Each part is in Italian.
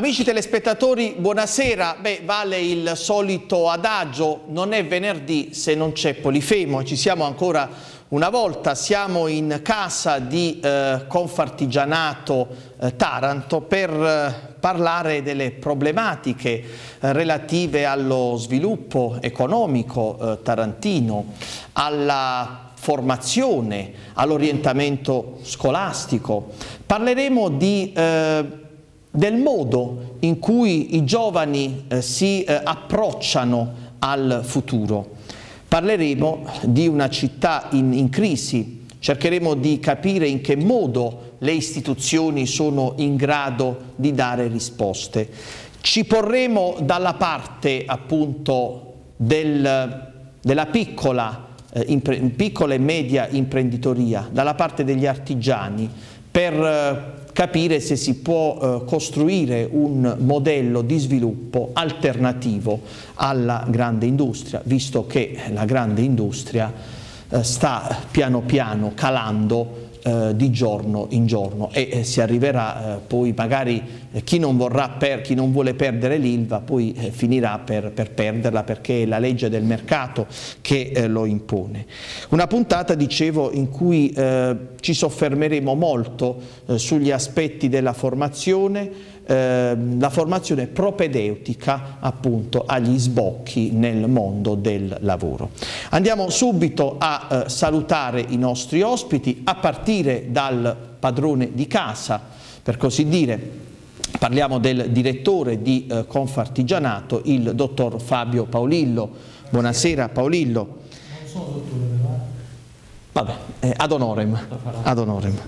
Amici telespettatori, buonasera. Beh, vale il solito adagio, non è venerdì se non c'è Polifemo. Ci siamo ancora una volta, siamo in casa di eh, Confartigianato eh, Taranto per eh, parlare delle problematiche eh, relative allo sviluppo economico eh, tarantino, alla formazione, all'orientamento scolastico. Parleremo di eh, del modo in cui i giovani eh, si eh, approcciano al futuro. Parleremo di una città in, in crisi, cercheremo di capire in che modo le istituzioni sono in grado di dare risposte. Ci porremo dalla parte appunto del, della piccola, eh, piccola e media imprenditoria, dalla parte degli artigiani, per eh, capire se si può eh, costruire un modello di sviluppo alternativo alla grande industria, visto che la grande industria eh, sta piano piano calando eh, di giorno in giorno e eh, si arriverà eh, poi magari eh, chi non, per, chi, non vuole perdere l'ILVA poi eh, finirà per, per, perderla perché è la legge del mercato che eh, lo impone. Una puntata dicevo in cui ci soffermeremo molto sugli aspetti della formazione Ehm, la formazione propedeutica appunto agli sbocchi nel mondo del lavoro. Andiamo subito a eh, salutare i nostri ospiti a partire dal padrone di casa, per così dire, Parliamo del direttore di eh, Confartigianato, il dottor Fabio Paolillo. Buonasera Paolillo. Non sono dottore, però. Vabbè, eh, ad honorem. Ad honorem.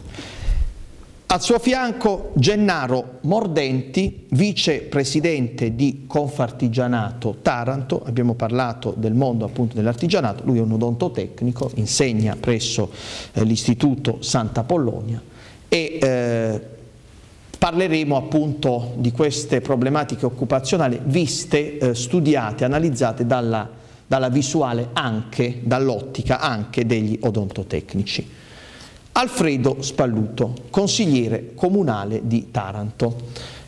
Al suo fianco Gennaro Mordenti, vicepresidente di Confartigianato Taranto, abbiamo parlato del mondo appunto dell'artigianato, lui è un odontotecnico, insegna presso eh, l'Istituto Santa Pollonia e eh, parleremo appunto di queste problematiche occupazionali viste, eh, studiate, analizzate dalla, dalla visuale anche, dall'ottica anche degli odontotecnici. Alfredo Spalluto, consigliere comunale di Taranto.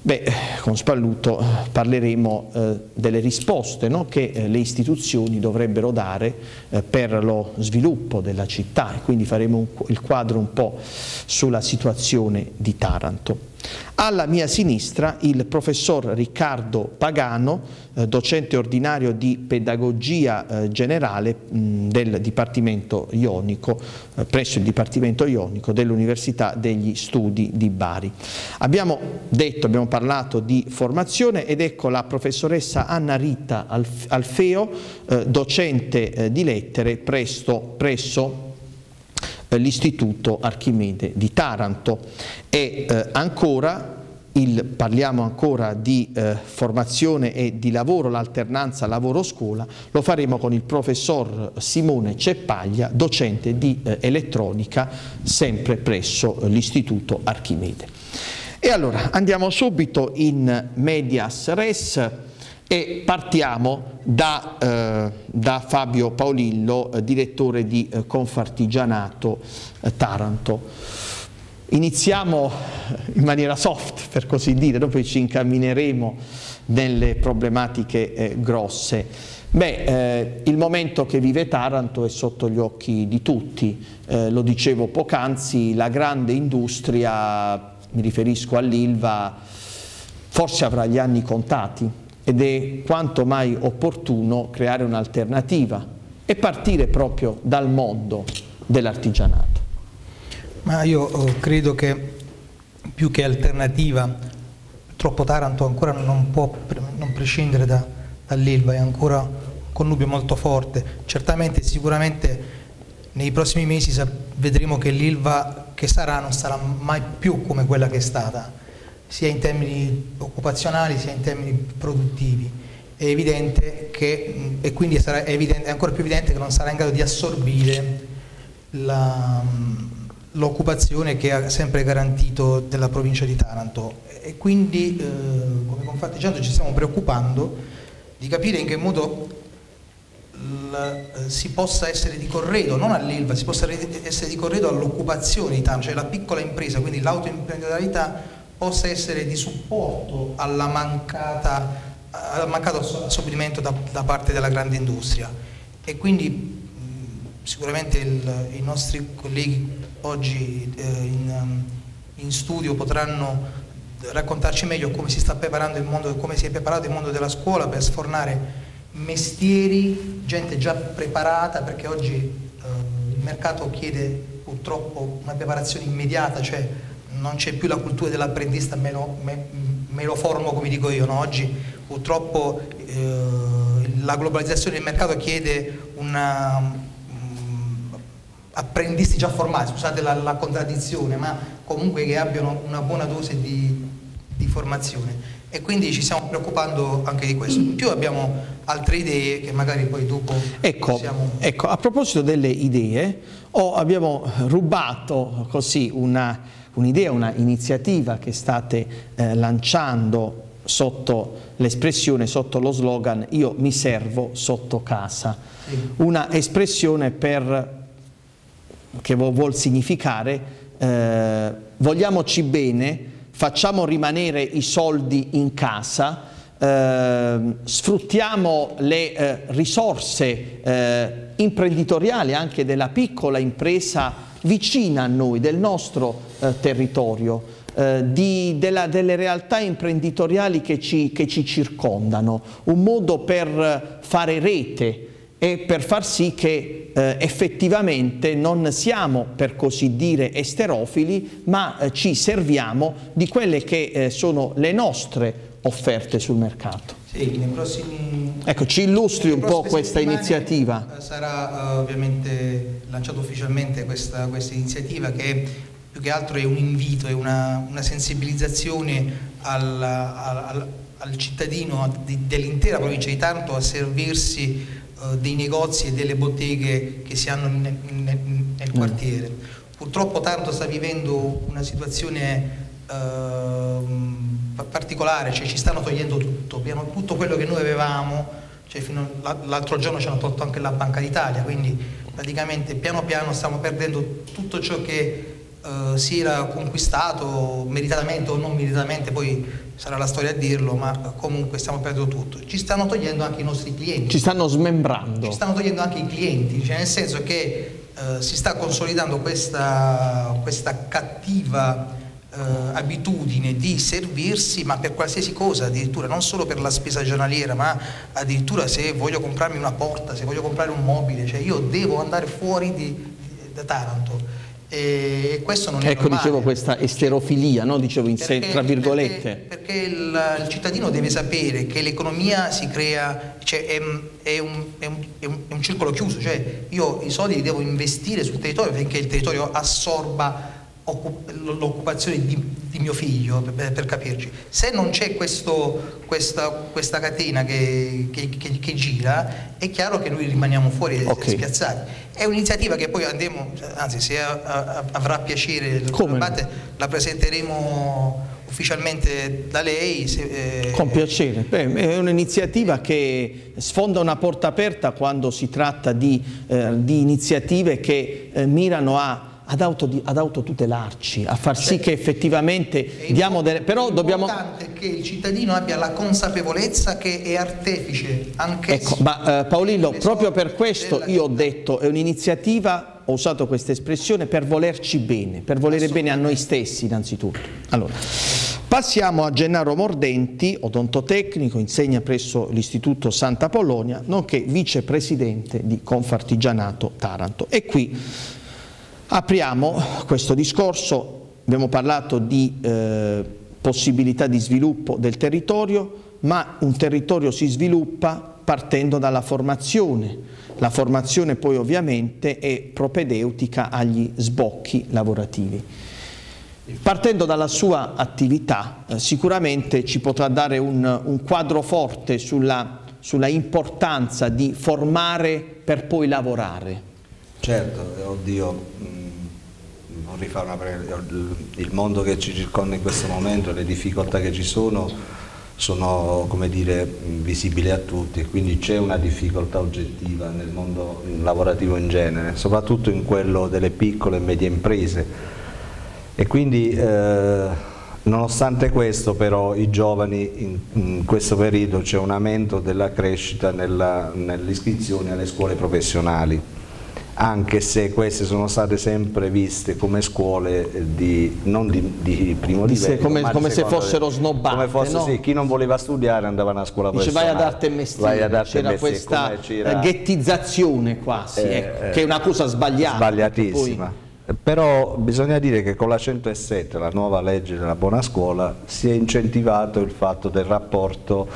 Beh, con Spalluto eh, parleremo eh, delle risposte no, che eh, le istituzioni dovrebbero dare eh, per lo sviluppo della città e quindi faremo un, il quadro un po' sulla situazione di Taranto. Alla mia sinistra il professor Riccardo Pagano, eh, docente ordinario di pedagogia eh, generale mh, del Dipartimento Ionico, eh, presso il Dipartimento Ionico dell'Università degli Studi di Bari. Abbiamo detto, abbiamo parlato di formazione ed ecco la professoressa Anna Rita Alfeo, eh, docente eh, di lettere presso, presso l'Istituto Archimede di Taranto e eh, ancora il, parliamo ancora di eh, formazione e di lavoro, l'alternanza lavoro-scuola, lo faremo con il professor Simone Ceppaglia, docente di eh, elettronica sempre presso l'Istituto Archimede. E allora andiamo subito in medias res e partiamo da, eh, da Fabio Paolillo, eh, direttore di eh, Confartigianato eh, Taranto. Iniziamo in maniera soft, per così dire, dopo ci incammineremo nelle problematiche grosse. Beh, eh, il momento che vive Taranto è sotto gli occhi di tutti, lo dicevo poc'anzi, la grande industria, mi riferisco all'Ilva, forse avrà gli anni contati, ed è quanto mai opportuno creare un'alternativa e partire proprio dal mondo dell'artigianato. Ma io eh, credo che più che alternativa, troppo Taranto ancora non può non prescindere da, dall'Ilva, è ancora un connubio molto forte. Certamente, sicuramente nei prossimi mesi vedremo che l'Ilva che sarà non sarà mai più come quella che è stata sia in termini occupazionali sia in termini produttivi. È evidente che, e quindi sarà evidente, è ancora più evidente che non sarà in grado di assorbire l'occupazione che ha sempre garantito della provincia di Taranto e quindi eh, come Confartigiano ci stiamo preoccupando di capire in che modo eh, si possa essere di corredo, non all'ILVA, si possa essere di corredo all'occupazione di Taranto, cioè la piccola impresa, quindi l'autoimprenditorialità possa essere di supporto alla mancata, al mancato assorbimento da, da, parte della grande industria. E quindi sicuramente il, i nostri colleghi oggi eh, in, in studio potranno raccontarci meglio come si sta preparando il mondo, come si è preparato il mondo della scuola per sfornare mestieri, gente già preparata perché oggi eh, il mercato chiede purtroppo una preparazione immediata, cioè non c'è più la cultura dell'apprendista meno, me, me, lo formo come dico io, no? oggi purtroppo eh, la globalizzazione del mercato chiede una, um, apprendisti già formati, scusate la, la, contraddizione, ma comunque che abbiano una buona dose di, di formazione e quindi ci stiamo preoccupando anche di questo. In più abbiamo altre idee che magari poi dopo ecco, possiamo... Ecco, a proposito delle idee, oh, abbiamo rubato così un'idea, un una iniziativa che state eh, lanciando sotto l'espressione, sotto lo slogan io mi servo sotto casa. Una espressione per, che vuol significare eh, vogliamoci bene, facciamo rimanere i soldi in casa, eh, sfruttiamo le eh, risorse eh, imprenditoriali anche della piccola impresa vicina a noi, del nostro eh, territorio, eh, di, della, delle realtà imprenditoriali che ci, che ci circondano, un modo per fare rete, e per far sì che eh, effettivamente non siamo per così dire esterofili ma eh, ci serviamo di quelle che eh, sono le nostre offerte sul mercato. Sì, nei prossimi... Ecco, ci illustri un po' questa iniziativa. Eh, sarà uh, ovviamente lanciata ufficialmente questa, questa, iniziativa che più che altro è un invito, è una, una sensibilizzazione al, al, al cittadino dell'intera provincia di Taranto a servirsi eh, dei negozi e delle botteghe che si hanno nel, nel, nel mm. quartiere. Purtroppo Taranto sta vivendo una situazione uh, particolare, cioè ci stanno togliendo tutto, abbiamo tutto quello che noi avevamo, cioè l'altro giorno ci hanno tolto anche la Banca d'Italia, quindi praticamente piano piano stiamo perdendo tutto ciò che uh, si era conquistato meritatamente o non meritatamente, poi sarà la storia a dirlo, ma comunque stiamo perdendo tutto. Ci stanno togliendo anche i nostri clienti. Ci stanno smembrando. Ci stanno togliendo anche i clienti, cioè nel senso che uh, si sta consolidando questa, questa cattiva Uh, abitudine di servirsi ma per qualsiasi cosa, addirittura non solo per la spesa giornaliera, ma addirittura se voglio comprarmi una porta, se voglio comprare un mobile, cioè io devo andare fuori di, da Taranto e questo non è ecco, normale. dicevo questa esterofilia, no? dicevo in perché, tra virgolette. Perché, perché il, il, cittadino deve sapere che l'economia si crea, cioè è, è, un, è, un, è, un, circolo chiuso, cioè io i soldi li devo investire sul territorio affinché il territorio assorba l'occupazione di, di, mio figlio, per, per capirci. Se non c'è questa, questa, catena che, che, che, che, gira, è chiaro che noi rimaniamo fuori okay. spiazzati. È un'iniziativa che poi andremo, anzi se a, a, avrà piacere parte, la presenteremo ufficialmente da lei. Se, eh... Con piacere, Beh, è un'iniziativa che sfonda una porta aperta quando si tratta di, eh, di iniziative che eh, mirano a ad, auto, ad autotutelarci, a far sì che effettivamente diamo delle... Però dobbiamo... È importante che il cittadino abbia la consapevolezza che è artefice anche... Ecco, ma eh, Paolillo, proprio per questo io ho detto, è un'iniziativa, ho usato questa espressione, per volerci bene, per volere bene a noi stessi innanzitutto. Allora, passiamo a Gennaro Mordenti, odontotecnico, insegna presso l'Istituto Santa Polonia, nonché vicepresidente di Confartigianato Taranto. E qui Apriamo questo discorso, abbiamo parlato di eh, possibilità di sviluppo del territorio, ma un territorio si sviluppa partendo dalla formazione. La formazione poi ovviamente è propedeutica agli sbocchi lavorativi. Partendo dalla sua attività eh, sicuramente ci potrà dare un, un quadro forte sulla, sulla importanza di formare per poi lavorare. Certo, oddio, non rifare una prega, il mondo che ci circonda in questo momento, le difficoltà che ci sono, sono come dire, visibili a tutti, quindi c'è una difficoltà oggettiva nel mondo lavorativo in genere, soprattutto in quello delle piccole e medie imprese. E quindi eh, Nonostante questo però i giovani in, in questo periodo c'è un aumento della crescita nell'iscrizione alle scuole professionali anche se queste sono state sempre viste come scuole di, non di, di primo di livello come, come se fossero snobbate come fosse, no? sì, chi non voleva studiare andava a scuola Dice, vai ad arte e mestiere. c'era questa ghettizzazione quasi eh, ecco, eh, che è una cosa sbagliata sbagliatissima. poi... però bisogna dire che con la 107 la nuova legge della buona scuola si è incentivato il fatto del rapporto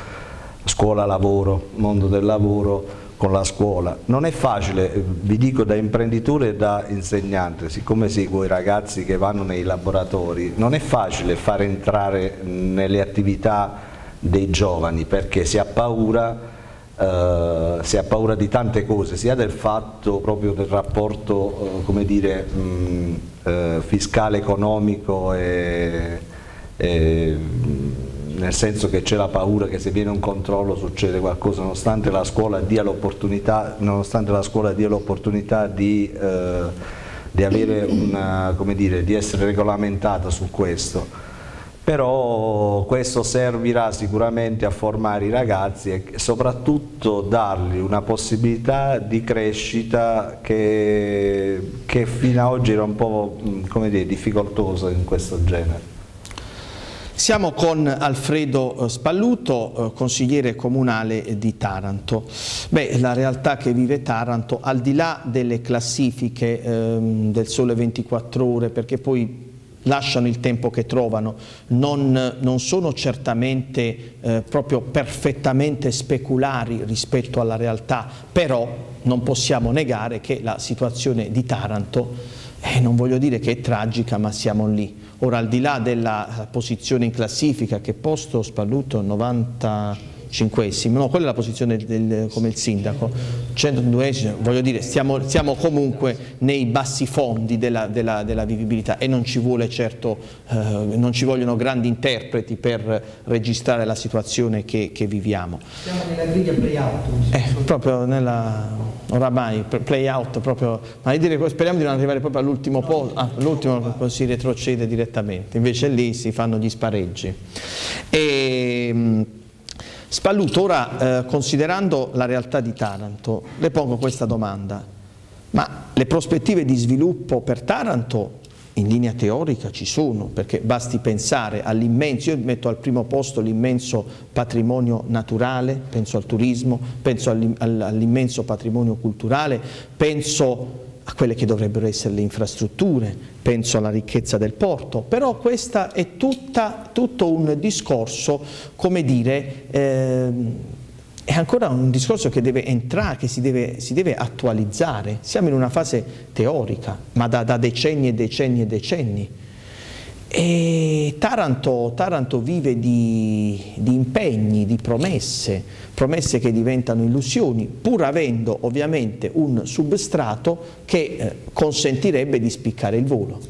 scuola-lavoro, mondo del lavoro con la scuola. Non è facile, vi dico da imprenditore e da insegnante, siccome seguo i ragazzi che vanno nei laboratori, non è facile far entrare nelle attività dei giovani perché si ha paura Uh, si ha paura di tante cose, sia del fatto proprio del rapporto uh, come dire, mh, uh, fiscale, economico e, e nel senso che c'è la paura che se viene un controllo succede qualcosa, nonostante la scuola dia l'opportunità di, eh, di, di essere regolamentata su questo però questo servirà sicuramente a formare i ragazzi e soprattutto dargli una possibilità di crescita che, che fino ad oggi era un po' dire, difficoltosa in questo genere. Siamo con Alfredo eh, Spalluto, eh, consigliere comunale di Taranto. Beh, la realtà che vive Taranto, al di là delle classifiche ehm, del Sole 24 Ore, perché poi lasciano il tempo che trovano, non, non sono certamente eh, proprio perfettamente speculari rispetto alla realtà, però non possiamo negare che la situazione di Taranto, eh, non voglio dire che è tragica, ma siamo lì. Ora al di là della posizione in classifica che posto Spalluto? 90 cinquesimo, no, quella è la posizione del, come il sindaco, 102 voglio dire, stiamo, stiamo, comunque nei bassi fondi della, della, della vivibilità e non ci vuole certo, eh, non ci vogliono grandi interpreti per registrare la situazione che, che viviamo. Siamo nella griglia play-out. Eh, proprio nella, oramai, play-out proprio, ma dire, speriamo di non arrivare proprio all'ultimo posto, ah, l'ultimo si retrocede direttamente, invece lì si fanno gli spareggi. E, Spalluto, ora eh, considerando la realtà di Taranto, le pongo questa domanda, ma le prospettive di sviluppo per Taranto in linea teorica ci sono, perché basti pensare all'immenso, io metto al primo posto l'immenso patrimonio naturale, penso al turismo, penso all'immenso patrimonio culturale, penso a quelle che dovrebbero essere le infrastrutture, penso alla ricchezza del porto, però questo è tutta, tutto un discorso, come dire, eh, è ancora un discorso che deve entrare, che si deve, si deve attualizzare, siamo in una fase teorica, ma da, da decenni e decenni e decenni. E Taranto, Taranto vive di, di, impegni, di promesse, promesse che diventano illusioni, pur avendo ovviamente un substrato che eh, consentirebbe di spiccare il volo.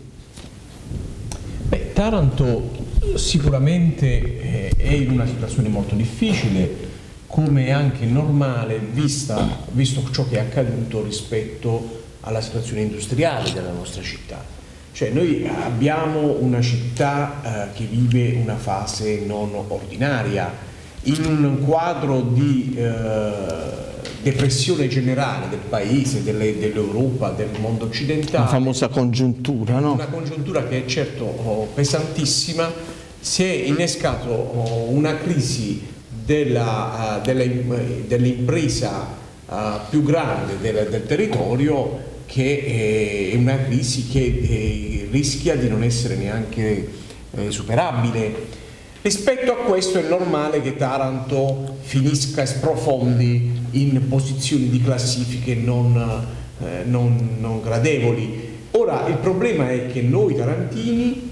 Beh, Taranto sicuramente eh, è in una situazione molto difficile, come è anche normale vista, visto ciò che è accaduto rispetto alla situazione industriale della nostra città cioè noi abbiamo una città eh, che vive una fase non ordinaria, in un quadro di eh, depressione generale del paese, dell'Europa, del mondo occidentale. La famosa congiuntura, no? Una congiuntura che è certo oh, pesantissima, si è innescato oh, una crisi dell'impresa dell uh, più grande del, del territorio che è una crisi che eh, rischia di non essere neanche eh, superabile. Rispetto a questo è normale che Taranto finisca e sprofondi in posizioni di classifiche non, eh, non, non gradevoli. Ora il problema è che noi tarantini,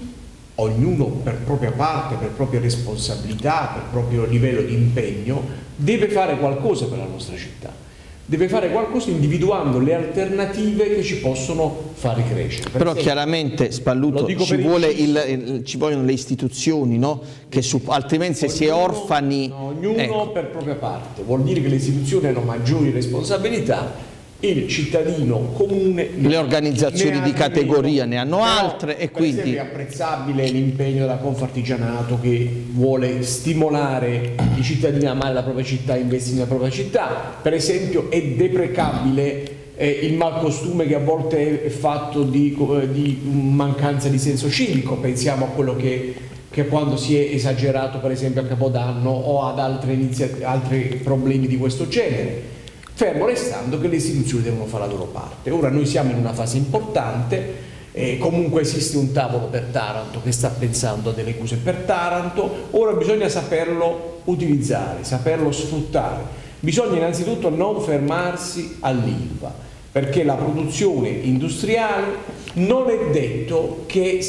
ognuno per propria parte, per propria responsabilità, per proprio livello di impegno, deve fare qualcosa per la nostra città deve fare qualcosa individuando le alternative che ci possono fare crescere. Per Però esempio, chiaramente Spalluto ci, vuole il, il, ci, vogliono le istituzioni, no? su, altrimenti se si è orfani... No, ognuno ecco. per propria parte, vuol dire che le istituzioni hanno maggiori responsabilità il cittadino comune le organizzazioni di categoria ne hanno altre e quindi è apprezzabile l'impegno della Confartigianato che vuole stimolare i cittadini a amare la propria città e investire nella propria città. Per esempio è deprecabile eh, il malcostume che a volte è fatto di, di mancanza di senso civico. Pensiamo a quello che che quando si è esagerato per esempio a Capodanno o ad altre altri problemi di questo genere fermo restando che le istituzioni devono fare la loro parte. Ora noi siamo in una fase importante, eh, comunque esiste un tavolo per Taranto che sta pensando a delle cose per Taranto, ora bisogna saperlo utilizzare, saperlo sfruttare. Bisogna innanzitutto non fermarsi all'ILVA, perché la produzione industriale non è detto che,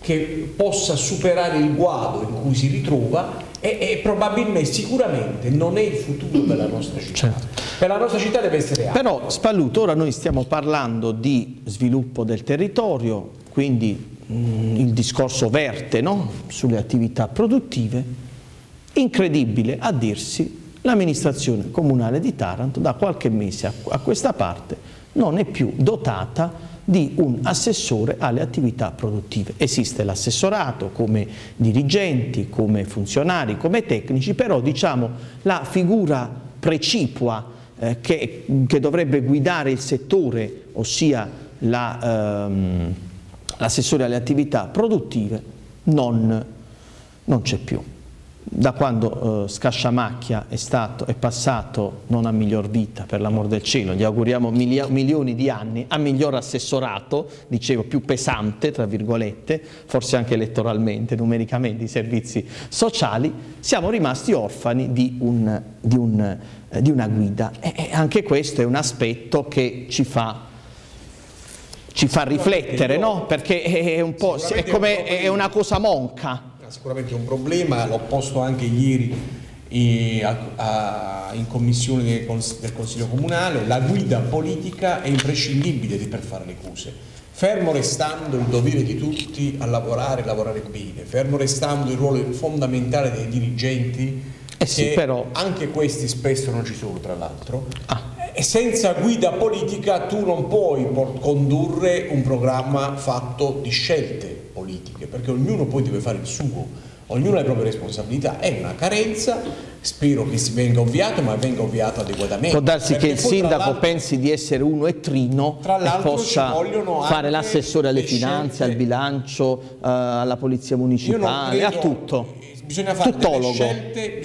che possa superare il guado in cui si ritrova e, e, probabilmente, sicuramente non è il futuro della nostra città. Certo. Per la nostra città deve essere altro. Però Spalluto, ora noi stiamo parlando di sviluppo del territorio, quindi mh, mm, il discorso verte no? sulle attività produttive. Incredibile a dirsi, l'amministrazione comunale di Taranto da qualche mese a, a questa parte non è più dotata di un assessore alle attività produttive. Esiste l'assessorato come dirigenti, come funzionari, come tecnici, però diciamo la figura precipua eh, che, che, dovrebbe guidare il settore, ossia l'assessore ehm, alle attività produttive, non, non c'è più da quando eh, Scasciamacchia è, stato, è passato non a miglior vita, per l'amor del cielo, gli auguriamo milioni di anni, a miglior assessorato, dicevo più pesante, tra virgolette, forse anche elettoralmente, numericamente, i servizi sociali, siamo rimasti orfani di, un, di, un, eh, di una guida e, e anche questo è un aspetto che ci fa ci fa riflettere, no? Perché è, un è, come, è una cosa monca sicuramente un problema, l'ho posto anche ieri in, commissione del Consiglio Comunale, la guida politica è imprescindibile per fare le cose, fermo restando il dovere di tutti a lavorare e lavorare bene, fermo restando il ruolo fondamentale dei dirigenti, eh sì, però... anche questi spesso non ci sono tra l'altro, ah. e senza guida politica tu non puoi condurre un programma fatto di scelte politiche, perché ognuno poi deve fare il suo, ognuno ha le proprie responsabilità, è una carenza, spero che si venga ovviato, ma venga ovviato adeguatamente. Può darsi che il sindaco pensi di essere uno e trino e possa fare l'assessore alle finanze, al bilancio, uh, alla polizia municipale, a tutto. Bisogna fare Tuttologo. scelte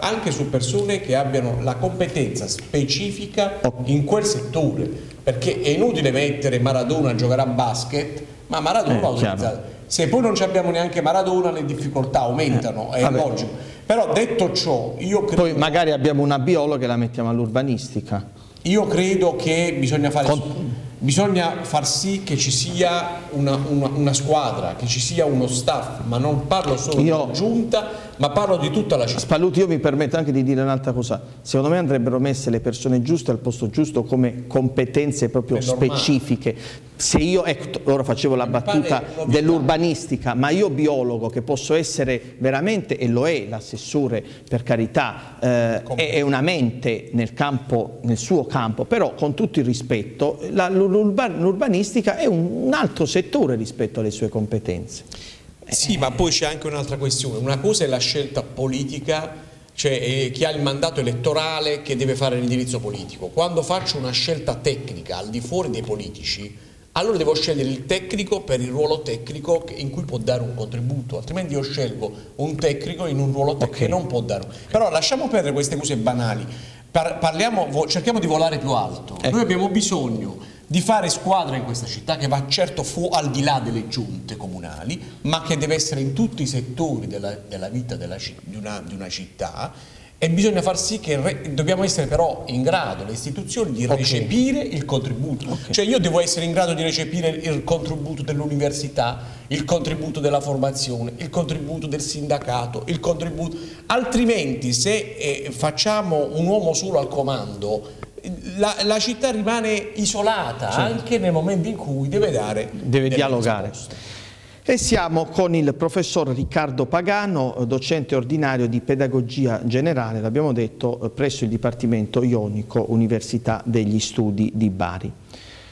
anche su persone che abbiano la competenza specifica in quel settore, perché è inutile mettere Maradona a giocare a basket ma Maradona eh, utilizzato. Se poi non abbiamo neanche Maradona le difficoltà aumentano, eh, è vabbè. logico. Però detto ciò, io credo... Poi magari abbiamo una biologa e la mettiamo all'urbanistica. Io credo che bisogna fare... Con bisogna far sì che ci sia una, una, una, squadra, che ci sia uno staff, ma non parlo solo io, della giunta, ma parlo di tutta la città. Spalluti, io mi permetto anche di dire un'altra cosa, secondo me andrebbero messe le persone giuste al posto giusto come competenze proprio specifiche. Se io, ecco, ora facevo la battuta dell'urbanistica, ma io biologo che posso essere veramente, e lo è l'assessore per carità, eh, è una mente nel, campo, nel suo campo, però con tutto il rispetto, l'urbanistica è un, un altro settore rispetto alle sue competenze. Sì, ma poi c'è anche un'altra questione. Una cosa è la scelta politica, cioè eh, chi ha il mandato elettorale che deve fare l'indirizzo politico. Quando faccio una scelta tecnica al di fuori dei politici, allora devo scegliere il tecnico per il ruolo tecnico in cui può dare un contributo, altrimenti io scelgo un tecnico in un ruolo tecnico okay. che non può dare. Però lasciamo perdere queste cose banali, Parliamo, cerchiamo di volare più alto. Ecco. Noi abbiamo bisogno di fare squadra in questa città che va certo fu al di là delle giunte comunali, ma che deve essere in tutti i settori della, della vita della, di, una, di, una, città e bisogna far sì che re, dobbiamo essere però in grado, le istituzioni, di okay. recepire il contributo. Okay. Cioè io devo essere in grado di recepire il contributo dell'università, il contributo della formazione, il contributo del sindacato, il contributo... Altrimenti se eh, facciamo un uomo solo al comando la, la, città rimane isolata certo. anche nel momento in cui deve dare deve dialogare E siamo con il professor Riccardo Pagano, docente ordinario di pedagogia generale, l'abbiamo detto, presso il Dipartimento Ionico Università degli Studi di Bari.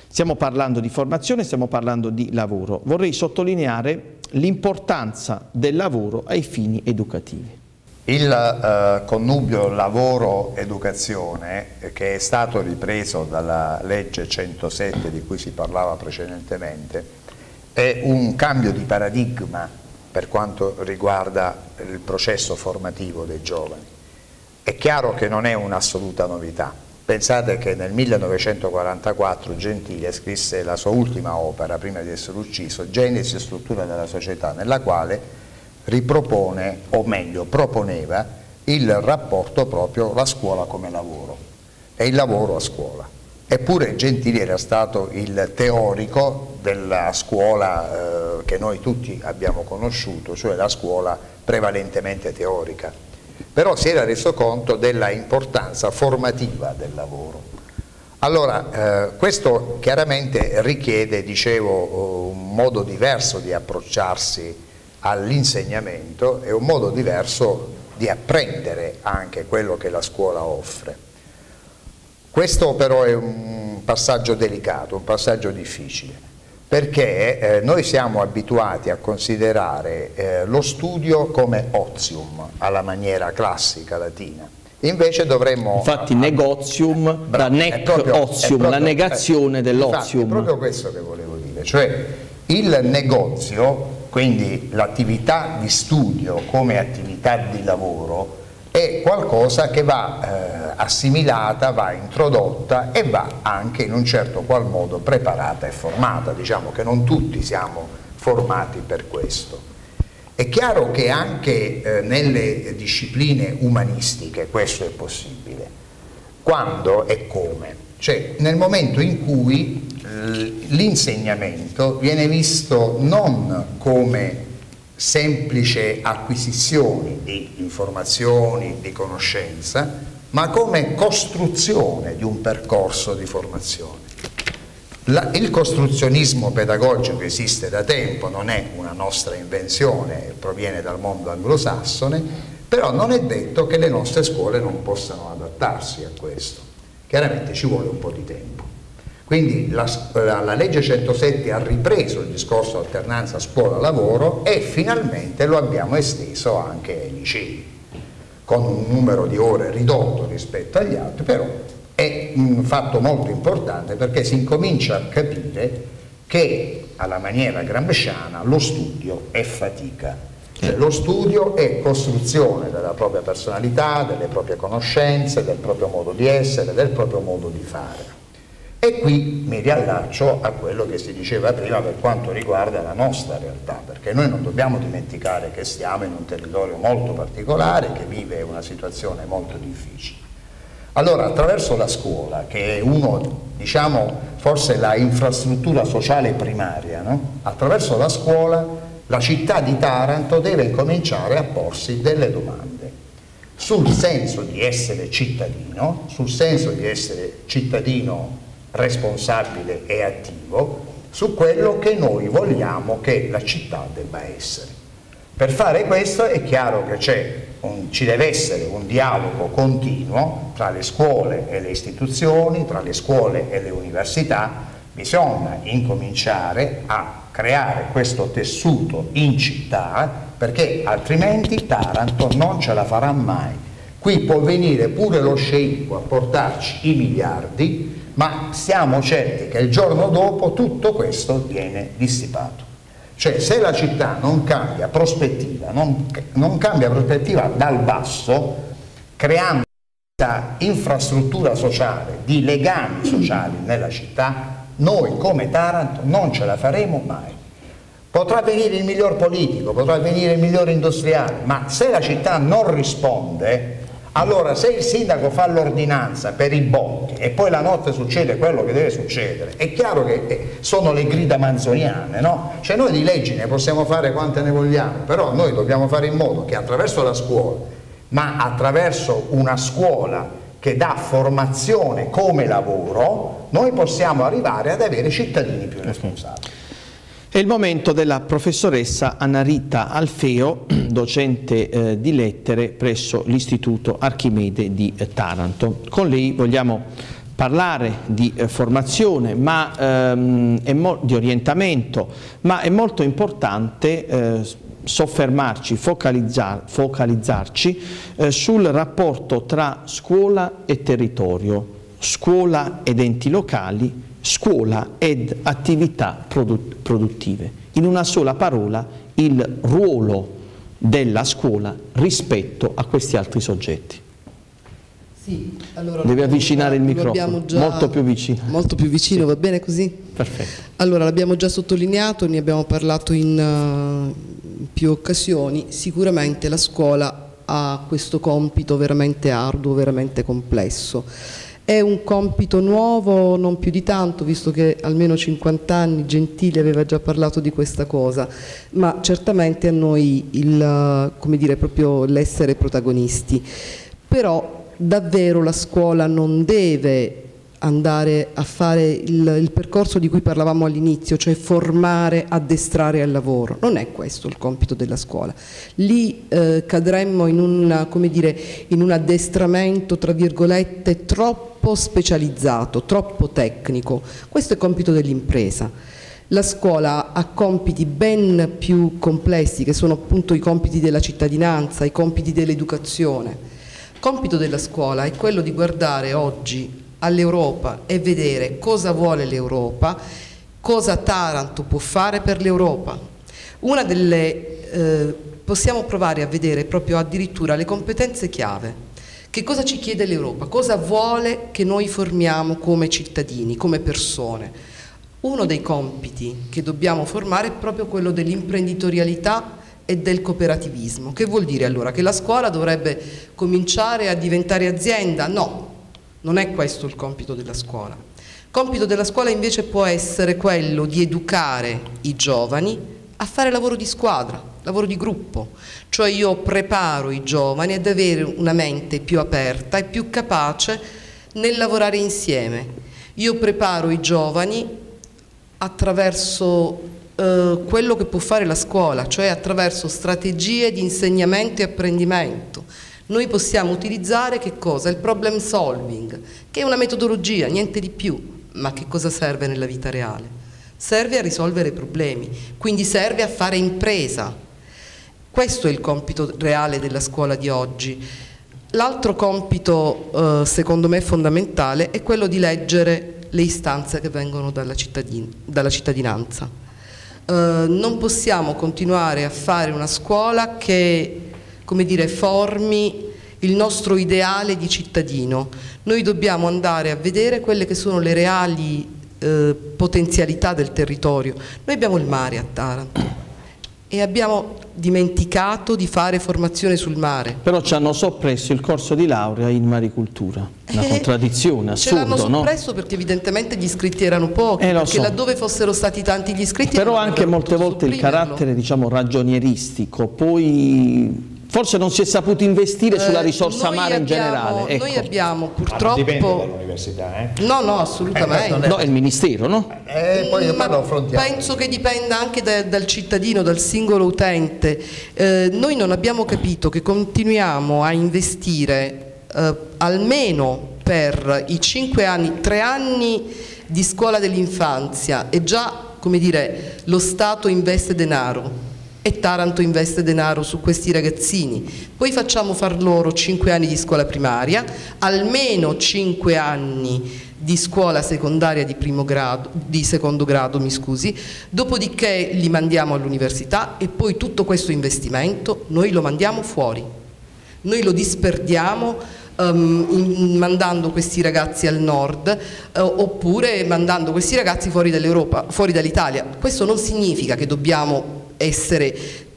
Stiamo parlando di formazione, stiamo parlando di lavoro. Vorrei sottolineare l'importanza del lavoro ai fini educativi. Il eh, connubio lavoro-educazione, eh, che è stato ripreso dalla legge 107 di cui si parlava precedentemente, è un cambio di paradigma per quanto riguarda il processo formativo dei giovani. È chiaro che non è un'assoluta novità. Pensate che nel 1944 Gentile scrisse la sua ultima opera, prima di essere ucciso, Genesi e struttura della società, nella quale ripropone, o meglio proponeva, il rapporto proprio la scuola come lavoro e il lavoro a scuola. Eppure Gentili era stato il teorico della scuola eh, che noi tutti abbiamo conosciuto, cioè la scuola prevalentemente teorica. Però si era reso conto della importanza formativa del lavoro. Allora, eh, questo chiaramente richiede, dicevo, un modo diverso di approcciarsi all'insegnamento e un modo diverso di apprendere anche quello che la scuola offre. Questo però è un passaggio delicato, un passaggio difficile, perché eh, noi siamo abituati a considerare eh, lo studio come ozium, alla maniera classica latina. Invece dovremmo... Infatti negozium, da nec proprio, ozium, proprio, la negazione eh, dell'ozium. È proprio questo che volevo dire, cioè il negozio, quindi l'attività di studio come attività di lavoro, è qualcosa che va eh, assimilata, va introdotta e va anche in un certo qual modo preparata e formata, diciamo che non tutti siamo formati per questo. È chiaro che anche eh, nelle discipline umanistiche questo è possibile, quando e come? Cioè nel momento in cui l'insegnamento viene visto non come semplice acquisizione di informazioni, di conoscenza, ma come costruzione di un percorso di formazione. La, il costruzionismo pedagogico esiste da tempo, non è una nostra invenzione, proviene dal mondo anglosassone, però non è detto che le nostre scuole non possano adattarsi a questo. Chiaramente ci vuole un po' di tempo. Quindi la, la, legge 107 ha ripreso il discorso alternanza scuola-lavoro e finalmente lo abbiamo esteso anche ai licei, con un numero di ore ridotto rispetto agli altri, però è un fatto molto importante perché si incomincia a capire che alla maniera gramsciana lo studio è fatica. Cioè, lo studio è costruzione della propria personalità, delle proprie conoscenze, del proprio modo di essere, del proprio modo di fare. E qui mi riallaccio a quello che si diceva prima per quanto riguarda la nostra realtà, perché noi non dobbiamo dimenticare che stiamo in un territorio molto particolare, che vive una situazione molto difficile. Allora, attraverso la scuola, che è uno, diciamo, forse la infrastruttura sociale primaria, no? attraverso la scuola la città di Taranto deve cominciare a porsi delle domande sul senso di essere cittadino, sul senso di essere cittadino responsabile e attivo su quello che noi vogliamo che la città debba essere. Per fare questo è chiaro che un, ci deve essere un dialogo continuo tra le scuole e le istituzioni, tra le scuole e le università, bisogna incominciare a creare questo tessuto in città perché altrimenti Taranto non ce la farà mai. Qui può venire pure lo sceicco a portarci i miliardi, ma siamo certi che il giorno dopo tutto questo viene dissipato. Cioè se la città non cambia prospettiva, non, non cambia prospettiva dal basso, creando questa infrastruttura sociale di legami sociali nella città, noi come Taranto non ce la faremo mai. Potrà venire il miglior politico, potrà venire il miglior industriale, ma se la città non risponde, allora se il sindaco fa l'ordinanza per i botti e poi la notte succede quello che deve succedere, è chiaro che eh, sono le grida manzoniane, no? Cioè noi di leggi ne possiamo fare quante ne vogliamo, però noi dobbiamo fare in modo che attraverso la scuola, ma attraverso una scuola che dà formazione come lavoro, noi possiamo arrivare ad avere cittadini più responsabili. È il momento della professoressa Annarita Alfeo, docente eh, di lettere presso l'Istituto Archimede di eh, Taranto. Con lei vogliamo parlare di eh, formazione, ma, ehm, di orientamento, ma è molto importante soffermarci, focalizzar, focalizzarci sul rapporto tra scuola e territorio, scuola ed enti locali, scuola ed attività produttive. In una sola parola il ruolo della scuola rispetto a questi altri soggetti. Sì, allora Devi avvicinare il microfono, molto più vicino. Molto più vicino, sì. va bene così? Perfetto. Allora, l'abbiamo già sottolineato, ne abbiamo parlato in uh, più occasioni, sicuramente la scuola ha questo compito veramente arduo, veramente complesso. È un compito nuovo, non più di tanto, visto che almeno 50 anni Gentili aveva già parlato di questa cosa, ma certamente a noi il, come dire, proprio l'essere protagonisti. Però davvero la scuola non deve andare a fare il, il, percorso di cui parlavamo all'inizio, cioè formare, addestrare al lavoro. Non è questo il compito della scuola. Lì eh, cadremmo in, una, dire, in un addestramento, tra virgolette, troppo specializzato, troppo tecnico. Questo è compito dell'impresa. La scuola ha compiti ben più complessi, che sono appunto i compiti della cittadinanza, i compiti dell'educazione compito della scuola è quello di guardare oggi all'Europa e vedere cosa vuole l'Europa, cosa Taranto può fare per l'Europa. Una delle, eh, possiamo provare a vedere proprio addirittura le competenze chiave. Che cosa ci chiede l'Europa? Cosa vuole che noi formiamo come cittadini, come persone? Uno dei compiti che dobbiamo formare è proprio quello dell'imprenditorialità e del cooperativismo. Che vuol dire allora? Che la scuola dovrebbe cominciare a diventare azienda? No, non è questo il compito della scuola. Il compito della scuola invece può essere quello di educare i giovani a fare lavoro di squadra, lavoro di gruppo, cioè io preparo i giovani ad avere una mente più aperta e più capace nel lavorare insieme. Io preparo i giovani attraverso eh, quello che può fare la scuola, cioè attraverso strategie di insegnamento e apprendimento. Noi possiamo utilizzare che cosa? Il problem solving, che è una metodologia, niente di più, ma che cosa serve nella vita reale? Serve a risolvere problemi, quindi serve a fare impresa. Questo è il compito reale della scuola di oggi. L'altro compito, eh, secondo me fondamentale, è quello di leggere le istanze che vengono dalla, cittadin dalla cittadinanza. Eh, non possiamo continuare a fare una scuola che, come dire, formi il nostro ideale di cittadino. Noi dobbiamo andare a vedere quelle che sono le reali eh, potenzialità del territorio. Noi abbiamo il mare a Taranto e abbiamo dimenticato di fare formazione sul mare. Però ci hanno soppresso il corso di laurea in maricultura, una eh, contraddizione, assurdo, Ce l'hanno soppresso no? perché evidentemente gli iscritti erano pochi, eh, perché so. laddove fossero stati tanti gli iscritti... Però anche molte volte il carattere diciamo ragionieristico, poi Forse non si è saputo investire sulla eh, risorsa eh, mare in generale. Ecco. Noi abbiamo purtroppo... Ma dipende dall'università, eh? No, no, assolutamente. Eh, no, è il Ministero, no? Eh, poi Ma lo affrontiamo. Penso che dipenda anche da, dal cittadino, dal singolo utente. Eh, noi non abbiamo capito che continuiamo a investire eh, almeno per i cinque anni, tre anni di scuola dell'infanzia e già, come dire, lo Stato investe denaro e Taranto investe denaro su questi ragazzini. Poi facciamo far loro 5 anni di scuola primaria, almeno 5 anni di scuola secondaria di, grado, di secondo grado, mi scusi, dopodiché li mandiamo all'università e poi tutto questo investimento noi lo mandiamo fuori. Noi lo disperdiamo Um, in, mandando questi ragazzi al nord uh, oppure mandando questi ragazzi fuori dall'Europa, fuori dall'Italia. Questo non significa che dobbiamo essere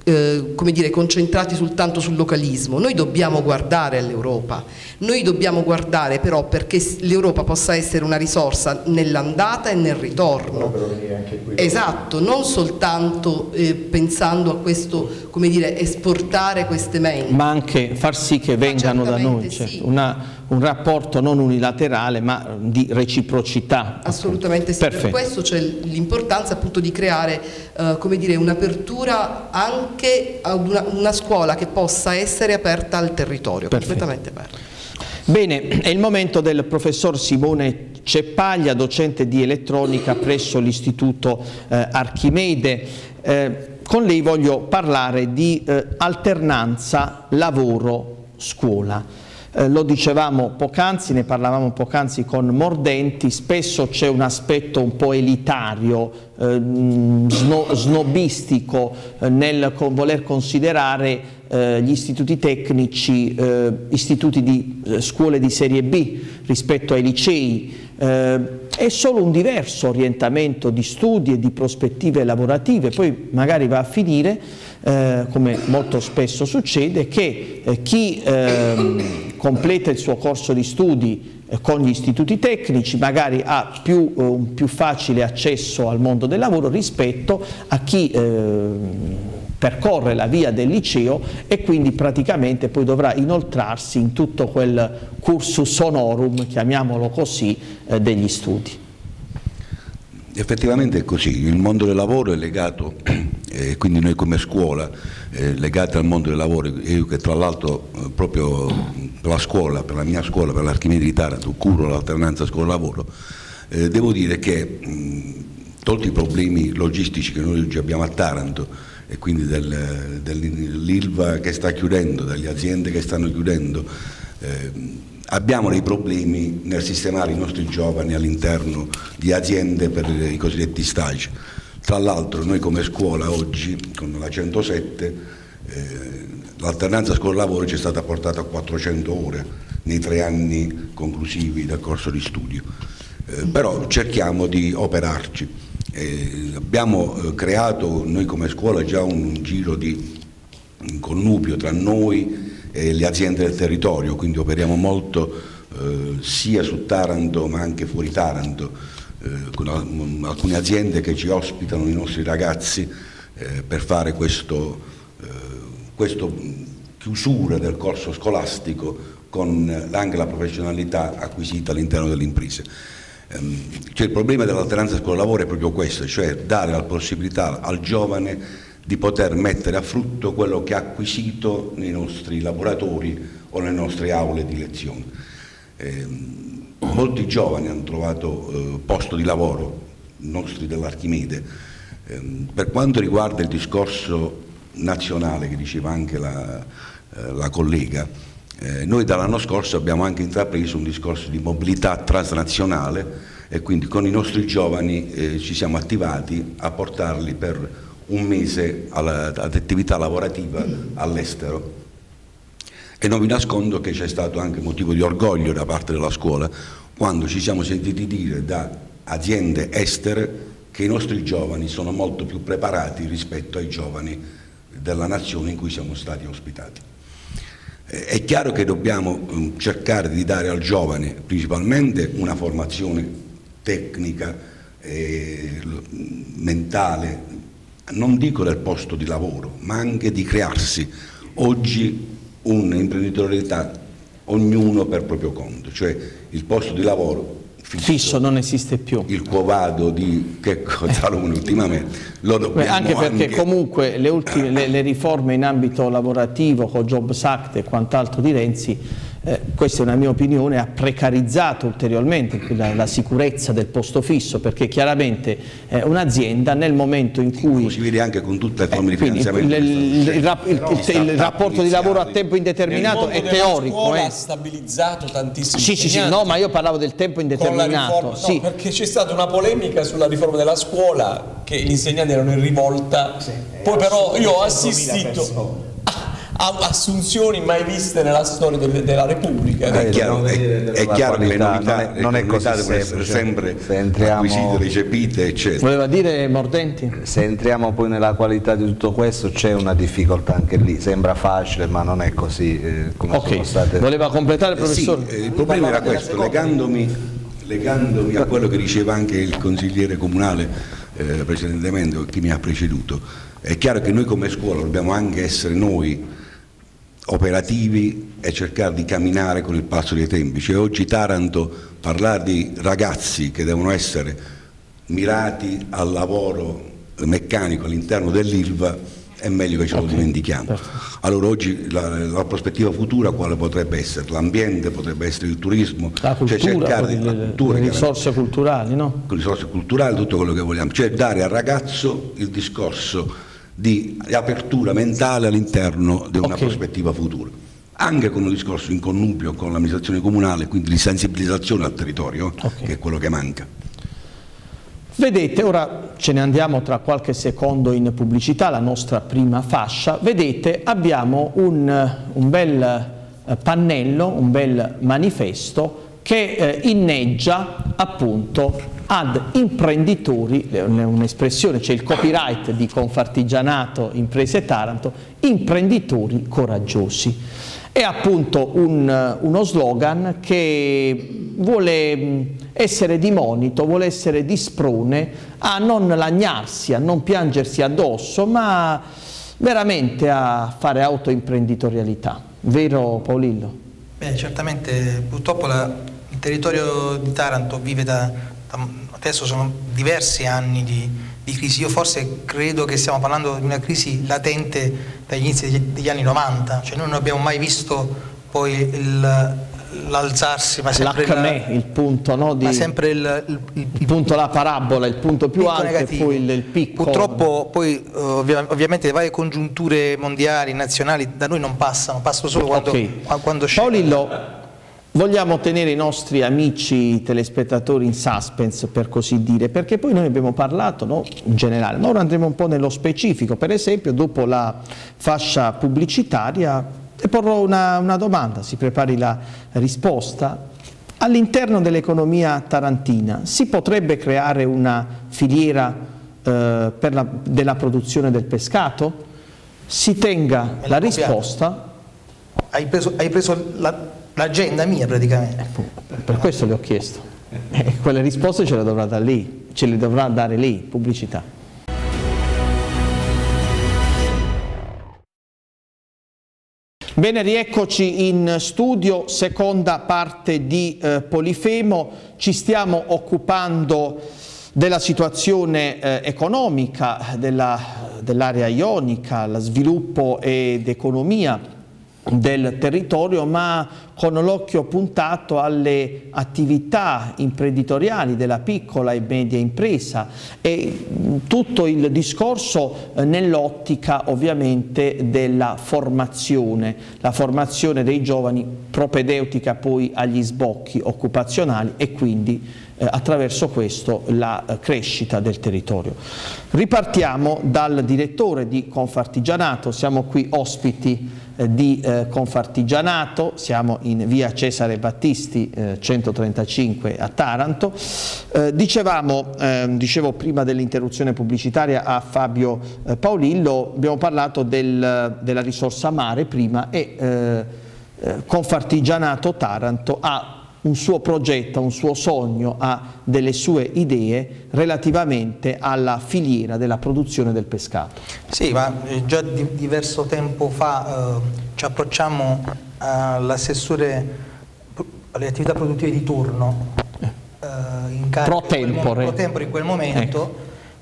eh, come dire, concentrati soltanto sul localismo, noi dobbiamo guardare all'Europa, noi dobbiamo guardare però perché l'Europa possa essere una risorsa nell'andata e nel ritorno. Esatto, non soltanto eh, pensando a questo, come dire, esportare queste menti. Ma anche far sì che vengano da noi, certo. sì. una, un rapporto non unilaterale ma di reciprocità. Assolutamente sì, Perfetto. per questo c'è l'importanza appunto di creare eh, come dire, un'apertura anche ad una, una scuola che possa essere aperta al territorio, Perfetto. completamente aperta. Bene, è il momento del professor Simone Ceppaglia, docente di elettronica presso l'Istituto eh, Archimede. Eh, con lei voglio parlare di eh, alternanza lavoro-scuola. Eh, lo dicevamo poc'anzi, ne parlavamo poc'anzi con Mordenti, spesso c'è un aspetto un po' elitario, eh, sno- snobistico eh, nel co- voler considerare eh, gli istituti tecnici, eh, istituti di eh, scuole di serie B rispetto ai licei. Eh, è solo un diverso orientamento di studi e di prospettive lavorative, poi magari va a finire, eh, come molto spesso succede, che chi ehm, completa il suo corso di studi con gli istituti tecnici magari ha più, un più facile accesso al mondo del lavoro rispetto a chi ehm, percorre la via del liceo e quindi praticamente poi dovrà inoltrarsi in tutto quel cursus honorum, chiamiamolo così, eh, degli studi. Effettivamente è così, il mondo del lavoro è legato, eh, quindi noi come scuola, eh, legati al mondo del lavoro, io che tra l'altro eh, proprio per la scuola, per la mia scuola, per l'Archimede di Taranto, curo l'alternanza scuola-lavoro, eh, devo dire che mh, tolti i problemi logistici che noi oggi abbiamo a Taranto, e quindi del, dell'ILVA che sta chiudendo, delle aziende che stanno chiudendo, eh, abbiamo dei problemi nel sistemare i nostri giovani all'interno di aziende per i cosiddetti stage. Tra l'altro noi come scuola oggi, con la 107, eh, l'alternanza scuola-lavoro ci è stata portata a 400 ore nei tre anni conclusivi del corso di studio. Eh, però cerchiamo di operarci. Eh, abbiamo eh, creato noi come scuola già un, un giro di un connubio tra noi e le aziende del territorio, quindi operiamo molto eh, sia su Taranto ma anche fuori Taranto, eh, con al- alcune aziende che ci ospitano i nostri ragazzi eh, per fare questo, questo chiusura del corso scolastico con anche la professionalità acquisita all'interno delle imprese. Ehm, Cioè il problema dell'alternanza scuola-lavoro è proprio questo, cioè dare la possibilità al giovane di poter mettere a frutto quello che ha acquisito nei nostri laboratori o nelle nostre aule di lezione. Ehm, molti giovani hanno trovato eh, posto di lavoro, nostri dell'Archimede. Ehm, per quanto riguarda il discorso nazionale che diceva anche la, eh, la collega, eh, noi dall'anno scorso abbiamo anche intrapreso un discorso di mobilità transnazionale e quindi con i nostri giovani eh, ci siamo attivati a portarli per un mese alla- ad attività lavorativa all'estero. E non vi nascondo che c'è stato anche motivo di orgoglio da parte della scuola quando ci siamo sentiti dire da aziende estere che i nostri giovani sono molto più preparati rispetto ai giovani della nazione in cui siamo stati ospitati. Eh, È chiaro che dobbiamo mm, cercare di dare al giovane principalmente una formazione tecnica, eh, lo- mentale, non dico del posto di lavoro, ma anche di crearsi. Oggi un'imprenditorialità ognuno per proprio conto, cioè il posto di lavoro fisso, Fisso non esiste più. il quovado di Checco Zalone ultimamente? Lo Beh, dobbiamo anche perché comunque le, ultime, le, le riforme in ambito lavorativo con Jobs Act e quant'altro di Renzi, eh, questa è una mia opinione, ha precarizzato ulteriormente la, la sicurezza del posto fisso perché chiaramente eh, un'azienda nel momento in cui si vede anche con tutte le forme di Eh, finanziamento il- il- il rap- il- il- rapporto di lavoro a tempo indeterminato è teorico. scuola eh. ha stabilizzato tantissimi Sì, sì, sì, no, ma io parlavo del tempo indeterminato. riforma, no, sì. perché c'è stata una polemica sulla riforma della scuola che gli insegnanti erano in rivolta, poi però io ho assistito assunzioni mai viste nella storia del- della Repubblica. È chiaro, è, è chiaro che le qualità, novità, non è- non è così devono sempre Se entriamo- acquisite, recepite, eccetera. Voleva dire Mordenti? Se entriamo poi nella qualità di tutto questo c'è una difficoltà anche lì, sembra facile ma non è così eh, come sono Ok, state... voleva completare il Eh sì, professore? eh, il problema era questo, legandomi, legandomi a quello che diceva anche il consigliere comunale eh, precedentemente, chi mi ha preceduto, è chiaro che noi come scuola dobbiamo anche essere noi operativi e cercare di camminare con il passo dei tempi. Cioè, oggi Taranto parlare di ragazzi che devono essere mirati al lavoro meccanico all'interno dell'ILVA è meglio che ce lo dimentichiamo. Allora oggi la, la, prospettiva futura quale potrebbe essere? L'ambiente, potrebbe essere il turismo, la cultura, cioè cercare di, la cultura, le risorse culturali, no? Le risorse culturali, tutto quello che vogliamo, cioè dare al ragazzo il discorso di apertura mentale all'interno di una okay. prospettiva futura anche con un discorso in connubio con l'amministrazione comunale, quindi di sensibilizzazione al territorio, okay. che è quello che manca. Vedete, ora ce ne andiamo tra qualche secondo in pubblicità, la nostra prima fascia, vedete abbiamo un, un bel eh, pannello, un bel manifesto che eh, inneggia appunto ad imprenditori, un'espressione, c'è il copyright di Confartigianato Imprese Taranto, imprenditori coraggiosi. È appunto un, uno slogan che vuole essere di monito, vuole essere di sprone a non lagnarsi, a non piangersi addosso, ma veramente a fare autoimprenditorialità. Vero Paolillo? Beh, certamente purtroppo la, territorio di Taranto vive da, da, adesso sono diversi anni di, di, crisi, io forse credo che stiamo parlando di una crisi latente dagli inizi degli, degli anni 90, cioè noi non abbiamo mai visto poi il, l'alzarsi, ma sempre L'acme, il, il punto, no, di, ma sempre il, il, il, punto la parabola, il punto più alto negativo. e poi il, picco. Purtroppo poi ovvia, ovviamente le varie congiunture mondiali, nazionali, da noi non passano, passano solo quando, okay. quando c'è. Paolillo, vogliamo tenere i nostri amici telespettatori in suspense per così dire, perché poi noi abbiamo parlato no, in generale, ma ora andremo un po' nello specifico, per esempio dopo la fascia pubblicitaria le porrò una, una domanda, si prepari la risposta. All'interno dell'economia tarantina si potrebbe creare una filiera eh, la, della produzione del pescato? Si tenga la risposta. Hai preso, hai preso l'agenda la, mia praticamente. Eh, per questo le ho chiesto. Eh, quelle risposte ce le dovrà dare lei, ce le dovrà dare lei, pubblicità. Bene, rieccoci in studio, seconda parte di eh, Polifemo, ci stiamo occupando della situazione eh, economica dell'area dell ionica, la sviluppo ed economia del territorio ma con l'occhio puntato alle attività imprenditoriali della piccola e media impresa. E tutto il discorso eh, nell'ottica ovviamente della formazione, la formazione dei giovani propedeutica poi agli sbocchi occupazionali e quindi eh, attraverso questo la eh, crescita del territorio. Ripartiamo dal direttore di Confartigianato, siamo qui ospiti di eh, Confartigianato, siamo in via Cesare Battisti 135 eh, a Taranto. Eh, dicevamo, ehm, dicevo prima dell'interruzione pubblicitaria a Fabio eh, Paolillo, abbiamo parlato del, della risorsa mare prima e Confartigianato Taranto ha un suo progetto, un suo sogno, ha delle sue idee relativamente alla filiera della produzione del pescato. Sì, ma eh, già di diverso tempo fa eh, ci approcciamo all'assessore alle attività produttive di turno eh, in pro tempore. pro tempore in quel momento, ecco.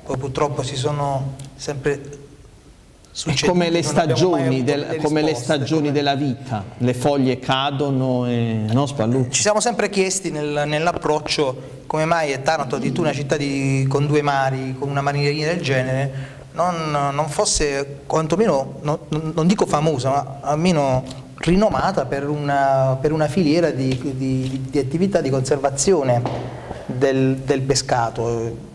poi purtroppo si sono sempre come le stagioni, del, come le stagioni come... della vita, le foglie cadono e no, Spallucci? Ci siamo sempre chiesti nel, nell'approccio come mai Taranto, addirittura una città di, con due mari, con una marineria del genere, non, non fosse quantomeno, non, non, dico famosa, ma almeno rinomata per una, per una filiera di, di, di, attività di conservazione del, del pescato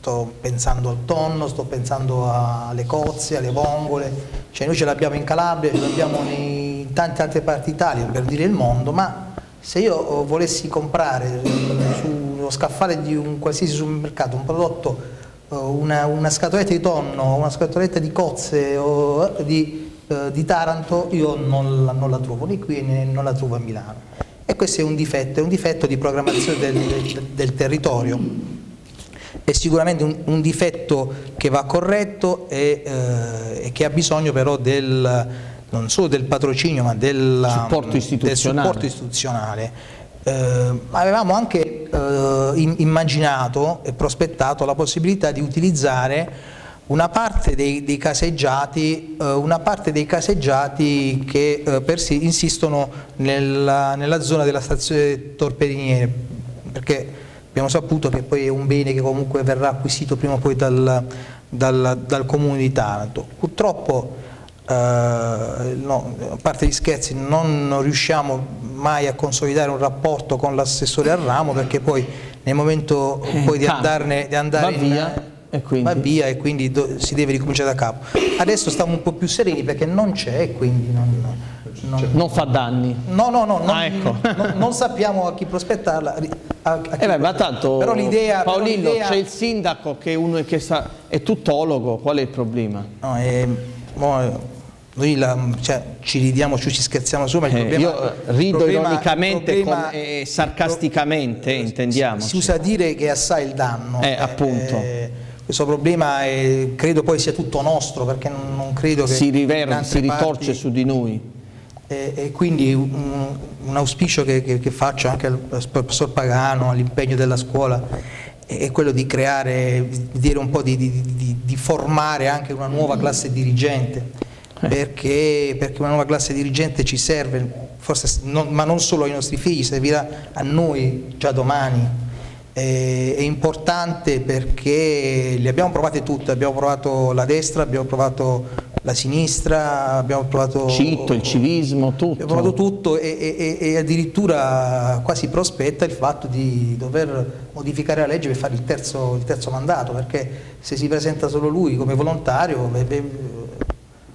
sto pensando al tonno, sto pensando alle cozze, alle vongole, cioè noi ce l'abbiamo in Calabria, ce l'abbiamo in tante altre parti d'Italia per dire il mondo, ma se io volessi comprare sullo scaffale di un qualsiasi supermercato un prodotto, eh, una, una scatoletta di tonno, una scatoletta di cozze o di, eh, di Taranto, io non la, non la, trovo né qui né non la trovo a Milano. E questo è un difetto, è un difetto di programmazione del, del, del territorio è sicuramente un, un difetto che va corretto e, eh, che ha bisogno però del, non solo del patrocinio ma del supporto istituzionale, del supporto istituzionale. eh, avevamo anche eh, immaginato e prospettato la possibilità di utilizzare una parte dei, dei caseggiati, eh, una parte dei caseggiati che eh, insistono nella, nella, zona della stazione torpediniere, perché abbiamo saputo che poi è un bene che comunque verrà acquisito prima o poi dal, dal, dal comune di Taranto. Purtroppo, eh, no, a parte gli scherzi, non, non riusciamo mai a consolidare un rapporto con l'assessore al ramo perché poi nel momento Eh, poi di andarne, di andare via, e quindi? va via e quindi do- si deve ricominciare da capo. Adesso stiamo un po' più sereni perché non c'è e quindi non, non- non fa danni. No, no, no, non, Ah, ecco. non- non sappiamo a chi prospettarla. a- a chi Eh beh, ma tanto però l'idea, Paolillo c'è il sindaco che è uno che sa, è tuttologo, qual è il problema? no, è- mo- noi la- cioè, ci ridiamo, ci ci scherziamo su, ma il Eh, problema, io eh, rido problema- ironicamente il problema- con- e sarcasticamente, intendiamoci. Si usa dire che assai il danno. Eh, appunto. questo problema è- credo poi sia tutto nostro perché non, credo che si, river- si ritorce parti- su di noi. E, e quindi un, un auspicio che, che- che faccio anche al professor Pagano, all'impegno della scuola, è quello di creare, di dire un po' di, di- di- di formare anche una nuova classe dirigente, perché, perché una nuova classe dirigente ci serve, forse, non- ma non solo ai nostri figli, servirà a noi già domani. Eh, È importante perché le abbiamo provate tutte, abbiamo provato la destra, abbiamo provato la sinistra, abbiamo provato Citto, il civismo, tutto. Abbiamo provato tutto e, e- e- addirittura quasi prospetta il fatto di dover modificare la legge per fare il terzo, il terzo mandato, perché se si presenta solo lui come volontario beh, beh,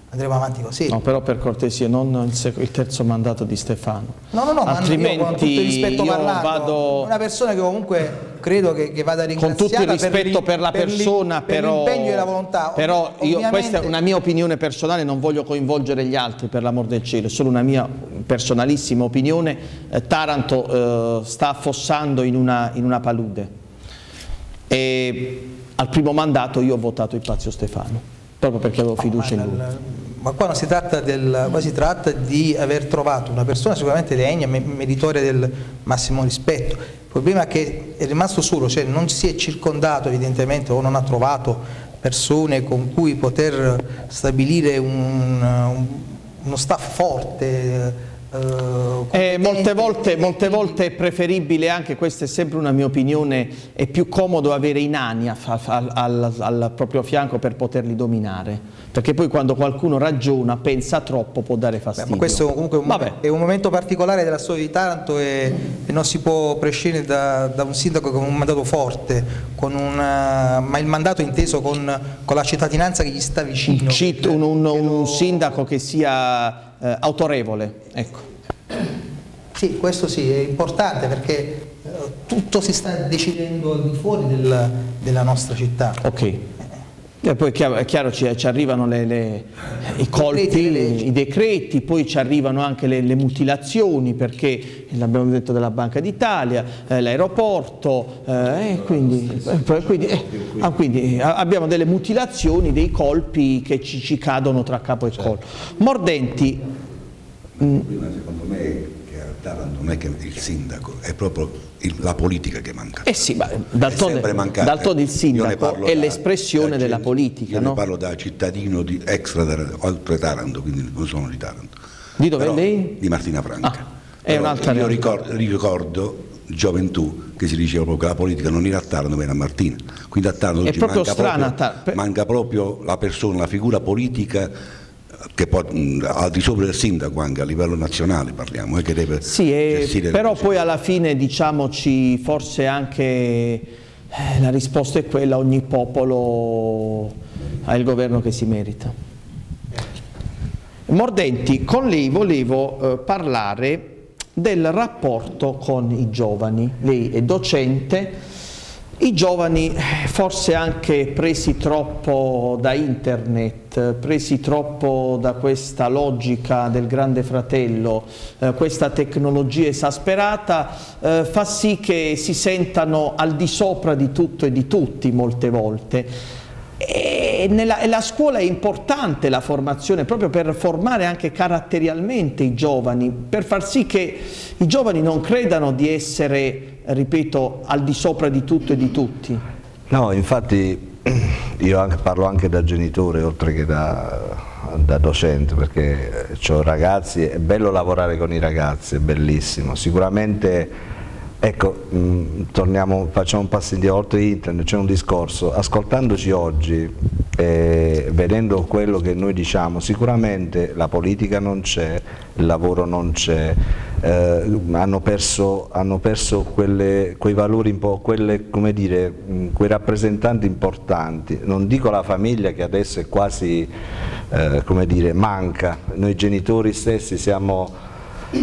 andremo avanti così. No, però per cortesia, non il, il terzo mandato di Stefano. No, no, no, ma io Altrimenti con tutto il rispetto io parlando, vado... una persona che comunque credo che, che vada Con ringraziata tutto il rispetto l'im- per, la l'im- persona, per l'impegno e la volontà. però io, questa è una mia opinione personale, non voglio coinvolgere gli altri per l'amor del cielo, è solo una mia personalissima opinione. Eh, Taranto eh, sta affossando in una, in una palude e al primo mandato io ho votato Ipazio Stefano, proprio perché avevo fiducia in lui. Ma qua non si tratta, del, qua si tratta di aver trovato una persona sicuramente degna, me- meritoria del massimo rispetto. Il problema è che è rimasto solo, cioè non si è circondato evidentemente o non ha trovato persone con cui poter stabilire un- un- uno staff forte. Eh, Eh, molte, volte, molte volte è preferibile, anche questa è sempre una mia opinione, è più comodo avere i nani a al, al proprio fianco per poterli dominare, perché poi quando qualcuno ragiona, pensa troppo, può dare Beh, fastidio. ma questo comunque è un, Vabbè. è un momento particolare della storia di Taranto e, e non si può prescindere da, da un sindaco con un mandato forte, con una- ma il mandato è inteso con, con la cittadinanza che gli sta vicino. Cito un, un- Che lo- un sindaco che sia eh, autorevole, ecco. Sì, questo sì, è importante perché eh, tutto si sta decidendo al di fuori del- della nostra città. Ok. E poi è chiaro, ci, ci arrivano le- le- i colpi, le i decreti, poi ci arrivano anche le, le mutilazioni perché l'abbiamo detto della Banca d'Italia, eh, l'aeroporto, eh, e quindi, eh, poi- quindi, eh, ah, quindi, eh, abbiamo delle mutilazioni, dei colpi che ci, ci cadono tra capo e collo. Mordenti, Prima Taranto non è che il sindaco, è proprio il- la politica che manca. eh sì, ma d'altronde, il sindaco è l'espressione della politica, Io no? ne parlo da cittadino di extra Taranto, oltre Taranto, quindi non sono di Taranto. Di dove Però lei? Di Martina Franca. Ah, è un'altra Io ricordo, ricordo gioventù che si diceva proprio che la politica non era a Taranto, ma era a Martina. Quindi a Taranto È proprio manca, strana, proprio, manca proprio la persona, la figura politica che poi mh, al di sopra del sindaco anche a livello nazionale parliamo, eh, che deve Sì, gestire però poi alla fine diciamoci forse anche eh, la risposta è quella, ogni popolo ha il governo che si merita. Mordenti, con lei volevo eh, parlare del rapporto con i giovani. Lei è docente, i giovani forse anche presi troppo da internet, presi troppo da questa logica del grande fratello, eh, questa tecnologia esasperata, eh, fa sì che si sentano al di sopra di tutto e di tutti molte volte. E nella, e la scuola è importante la formazione proprio per formare anche caratterialmente i giovani, per far sì che i giovani non credano di essere, ripeto, al di sopra di tutto e di tutti. No, infatti io anche, parlo anche da genitore oltre che da, da docente perché ho ragazzi, è bello lavorare con i ragazzi, è bellissimo, sicuramente Ecco, mh, torniamo, facciamo un passo indietro, oltre internet c'è un discorso, ascoltandoci oggi e vedendo quello che noi diciamo, sicuramente la politica non c'è, il lavoro non c'è, eh, hanno perso, hanno perso quelle, quei valori, un po', quelle, come dire, mh, quei rappresentanti importanti, non dico la famiglia che adesso è quasi, eh, come dire, manca, noi genitori stessi siamo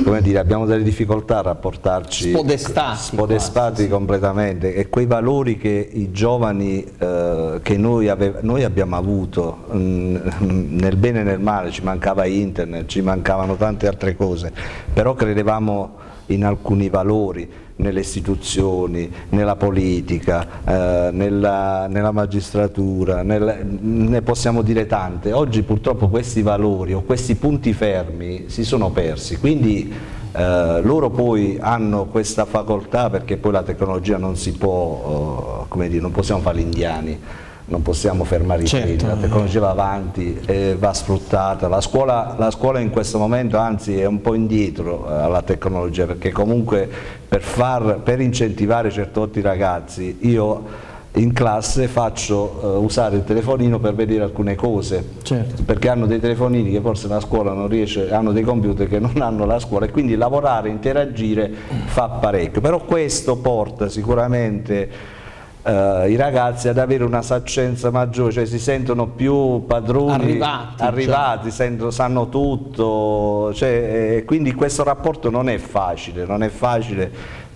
come dire, abbiamo delle difficoltà a rapportarci spodestati, spodestati quasi, completamente. E quei valori che i giovani eh, che noi, ave, noi, abbiamo avuto mh, mm, nel bene e nel male, ci mancava internet, ci mancavano tante altre cose, però credevamo in alcuni valori nelle istituzioni, nella politica, eh, nella, nella, magistratura, nel, ne possiamo dire tante. Oggi purtroppo questi valori o questi punti fermi si sono persi, quindi eh, loro poi hanno questa facoltà perché poi la tecnologia non si può, eh, come dire, non possiamo fare gli indiani non possiamo fermare i certo. treni, la tecnologia va avanti e va sfruttata, la scuola, la scuola, in questo momento anzi è un po' indietro eh, alla tecnologia perché comunque per, far, per incentivare certi ragazzi io in classe faccio uh, usare il telefonino per vedere alcune cose certo. perché hanno dei telefonini che forse la scuola non riesce, hanno dei computer che non hanno la scuola e quindi lavorare, interagire fa parecchio però questo porta sicuramente Uh, i ragazzi ad avere una saccenza maggiore, cioè si sentono più padroni, arrivati, arrivati cioè. sentono, sanno tutto, cioè, eh, quindi questo rapporto non è facile, non è facile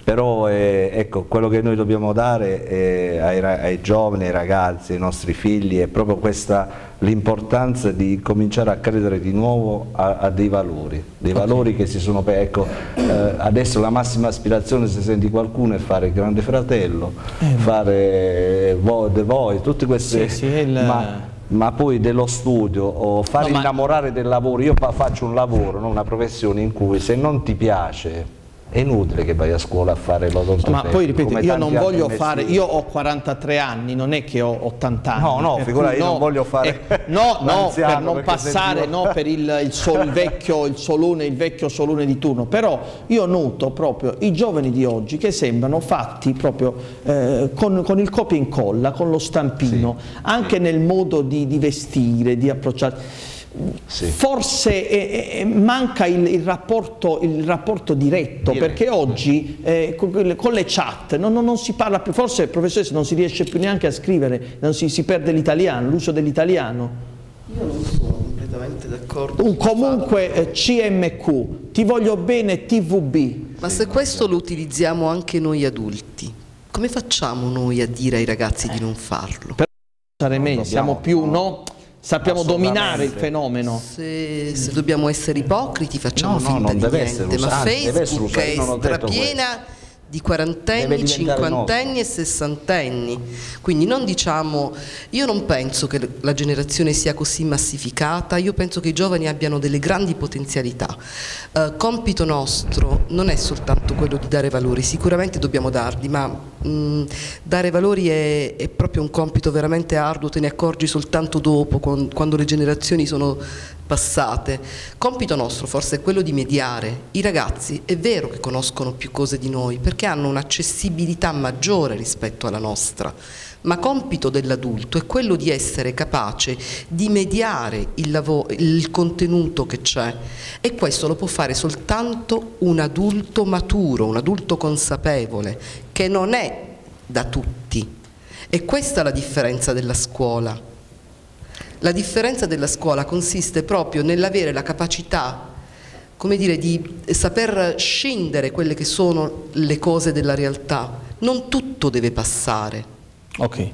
però eh, ecco, quello che noi dobbiamo dare eh, ai, ai, giovani, ai ragazzi, ai nostri figli è proprio questa l'importanza di cominciare a credere di nuovo a, a dei valori, dei valori che si sono ecco, eh, adesso la massima aspirazione se senti qualcuno è fare il grande fratello, eh, fare vo, The Voice, tutte queste sì, sì, il... ma, ma poi dello studio o fare no, innamorare ma... del lavoro, io faccio un lavoro, no? una professione in cui se non ti piace è inutile che vai a scuola a fare l'odontotecnico. Ma poi ripeto, io non voglio fare, io ho 43 anni, non è che ho 80 anni. No, no, figura, io no, non voglio fare eh, No, no, per non passare no, per il, il, sol, il, vecchio, il, solone, il vecchio solone di turno, però io noto proprio i giovani di oggi che sembrano fatti proprio eh, con, con, il copia e incolla, con lo stampino, sì. anche nel modo di, di vestire, di approcciare sì. forse eh, eh, manca il, il, rapporto, il, rapporto, diretto, diretto. perché oggi eh, con, con, le chat non, non, non, si parla più, forse professoressa non si riesce più neanche a scrivere, non si, si perde l'italiano, l'uso dell'italiano. Io non sono completamente d'accordo. Un comunque eh, CMQ, ti voglio bene TVB. Ma se questo lo utilizziamo anche noi adulti, come facciamo noi a dire ai ragazzi di non farlo? Per meglio, siamo più no sappiamo dominare il fenomeno. Se, se, dobbiamo essere ipocriti facciamo no, finta no, non deve niente, essere, ma Facebook è strapiena di quarantenni, cinquantenni e sessantenni. Quindi non diciamo, io non penso che la generazione sia così massificata, io penso che i giovani abbiano delle grandi potenzialità. Eh, compito nostro non è soltanto quello di dare valori, sicuramente dobbiamo darli, ma mh, dare valori è, è, proprio un compito veramente arduo, te ne accorgi soltanto dopo, quando le generazioni sono passate. Compito nostro forse è quello di mediare. I ragazzi è vero che conoscono più cose di noi perché hanno un'accessibilità maggiore rispetto alla nostra, ma compito dell'adulto è quello di essere capace di mediare il, lavoro, il contenuto che c'è e questo lo può fare soltanto un adulto maturo, un adulto consapevole, che non è da tutti. E questa è la differenza della scuola. La differenza della scuola consiste proprio nell'avere la capacità come dire, di saper scindere quelle che sono le cose della realtà. Non tutto deve passare. Ok.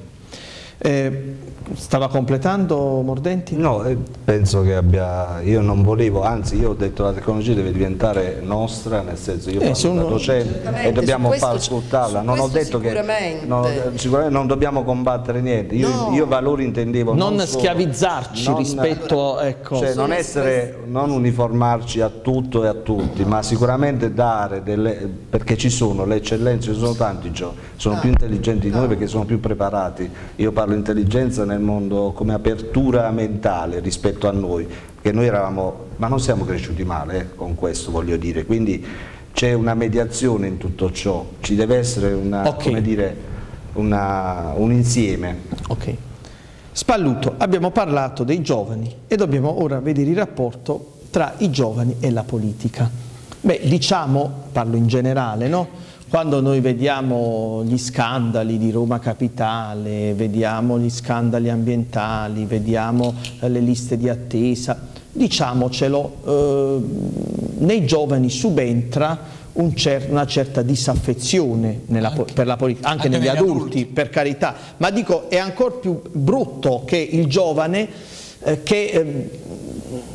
Eh, stava completando Mordenti? No, eh, penso che abbia, io non volevo, anzi io ho detto la tecnologia deve diventare nostra, nel senso io Eh, sono docente e dobbiamo questo- far sfruttarla, non ho detto sicuramente. che no, sicuramente non dobbiamo combattere niente, io, No. io valori intendevo Non solo- schiavizzarci non- rispetto, ecco. cioè, non essere, non uniformarci a tutto e a tutti, ma sicuramente dare delle, perché ci sono le eccellenze, ci sono tanti giovani, sono più intelligenti di noi perché sono più preparati. Io parlo intelligenza nel mondo come apertura mentale rispetto a noi, perché noi eravamo, ma non siamo cresciuti male eh, con questo voglio dire, quindi c'è una mediazione in tutto ciò, ci deve essere una, Ok. come dire, una- un insieme. Ok. Spalluto, abbiamo parlato dei giovani e dobbiamo ora vedere il rapporto tra i giovani e la politica. Beh, diciamo, parlo in generale, no? Quando noi vediamo gli scandali di Roma Capitale, vediamo gli scandali ambientali, vediamo eh, le liste di attesa, diciamocelo, eh, nei giovani subentra un cer- una certa disaffezione po- per la politica, anche, anche negli negli adulti, adulti. per carità, ma dico è ancora più brutto che il giovane eh, che eh,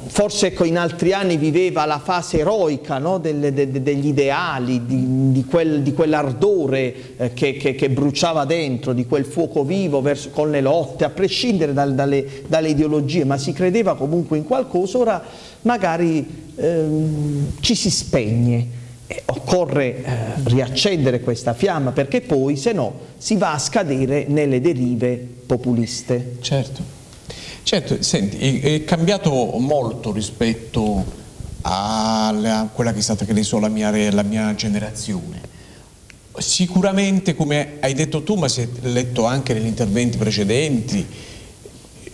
forse ecco, in altri anni viveva la fase eroica no, delle- de- de- degli ideali, di, di quel- di quell'ardore eh, che, che- che bruciava dentro, di quel fuoco vivo verso- con le lotte, a prescindere dal- dalle, dalle ideologie, ma si credeva comunque in qualcosa, ora magari ehm, ci si spegne. E occorre eh, riaccendere questa fiamma perché poi se no si va a scadere nelle derive populiste. Certo, certo senti, è, è cambiato molto rispetto a quella che è stata, che la mia, la mia generazione. Sicuramente, come hai detto tu, ma si è letto anche negli interventi precedenti,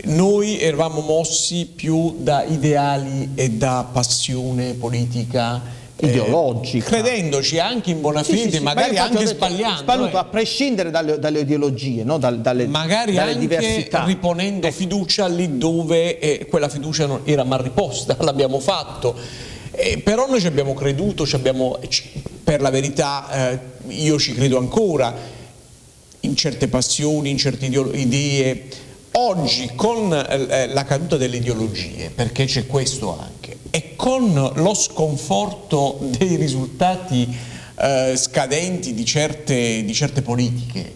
noi eravamo mossi più da ideali e da passione politica. Eh, Ideologica. credendoci anche in buona Sì, sì, fede, sì, ma magari ho anche detto, sbagliando. Spalluto, eh. a prescindere dalle, dalle ideologie, no? Dal- dalle, magari dalle anche diversità. riponendo fiducia lì dove eh, quella fiducia non era mal riposta, l'abbiamo fatto. Eh, però noi ci abbiamo creduto, ci abbiamo, per la verità eh, io ci credo ancora in certe passioni, in certe idee. Oggi con eh, la caduta delle ideologie, perché c'è questo anche, e con lo sconforto dei risultati eh, scadenti di certe, di certe politiche,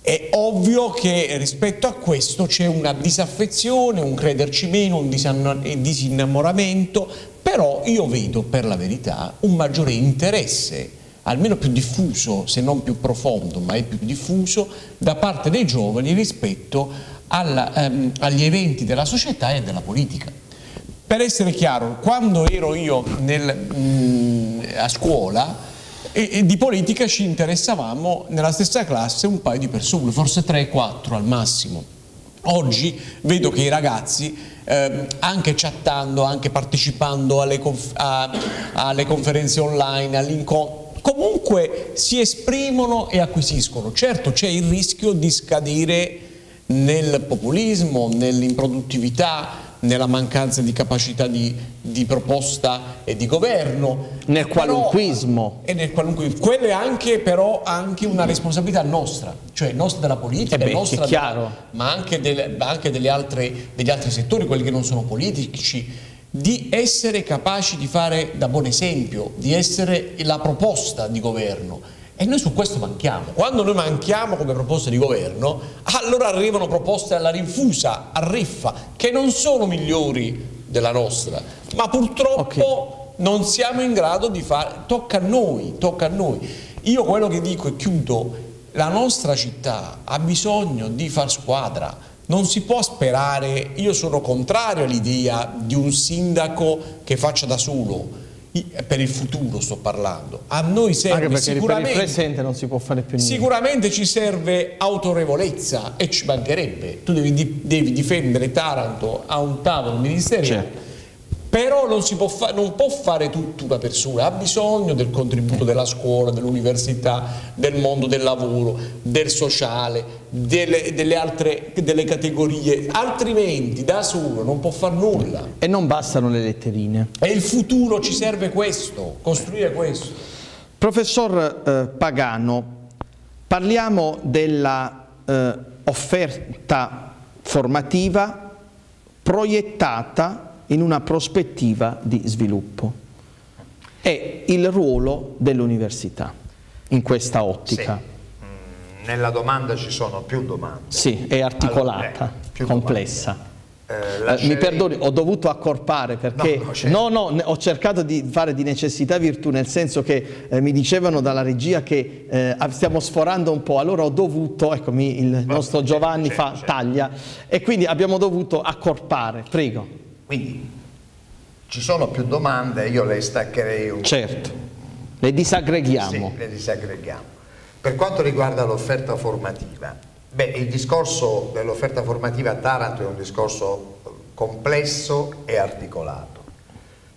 è ovvio che rispetto a questo c'è una disaffezione, un crederci meno, un disinnamoramento, però io vedo per la verità un maggiore interesse, almeno più diffuso, se non più profondo, ma è più diffuso, da parte dei giovani rispetto alla, ehm, agli eventi della società e della politica. Per essere chiaro, quando ero io nel, mm, a scuola, e, e di politica ci interessavamo nella stessa classe un paio di persone, forse 3-4 al massimo. Oggi vedo che i ragazzi, ehm, anche chattando, anche partecipando alle, conf- a- alle conferenze online, all'incontro, comunque si esprimono e acquisiscono. Certo c'è il rischio di scadere nel populismo, nell'improduttività, nella mancanza di capacità di, di proposta e di governo. Nel Però- qualunquismo. E nel qualunquismo. Quella è anche però anche una responsabilità nostra, cioè nostra della politica, Eh beh, nostra della- ma anche, delle- ma anche delle altre- degli altri settori, quelli che non sono politici, di essere capaci di fare da buon esempio, di essere la proposta di governo. E noi su questo manchiamo. Quando noi manchiamo come proposta di governo, allora arrivano proposte alla rinfusa, a riffa, che non sono migliori della nostra, ma purtroppo non siamo in grado di fare. Tocca a noi, tocca a noi. Io quello che dico e chiudo, la nostra città ha bisogno di far squadra. Non si può sperare, io sono contrario all'idea di un sindaco che faccia da solo, per il futuro sto parlando. A noi serve sicuramente presente non si può fare più niente. Sicuramente ci serve autorevolezza e ci mancherebbe. Tu devi, devi difendere Taranto a un tavolo ministeriale. Certo. Però non, si può fa- non può fare tutto una persona, ha bisogno del contributo della scuola, dell'università, del mondo del lavoro, del sociale, delle, delle altre delle categorie, altrimenti da solo non può far nulla. E non bastano le letterine. E il futuro ci serve questo, costruire questo. Professor eh, Pagano, parliamo della eh, offerta formativa proiettata in una prospettiva di sviluppo. È il ruolo dell'università in questa ottica. Sì. Mm, nella domanda ci sono più domande. Sì, è articolata, Allora, più complessa. Eh, Eh, lascerei- mi perdoni, ho dovuto accorpare perché No, no, certo. no, ho cercato di fare di necessità virtù, nel senso che eh, mi dicevano dalla regia che eh, stiamo sforando un po', allora ho dovuto, eccomi, il nostro Giovanni certo, fa certo. taglia e quindi abbiamo dovuto accorpare, prego. Quindi ci sono più domande, io le staccherei un Certo, le disaggreghiamo. Sì, le disaggreghiamo. Per quanto riguarda l'offerta formativa, beh, il discorso dell'offerta formativa a Taranto è un discorso eh, complesso e articolato,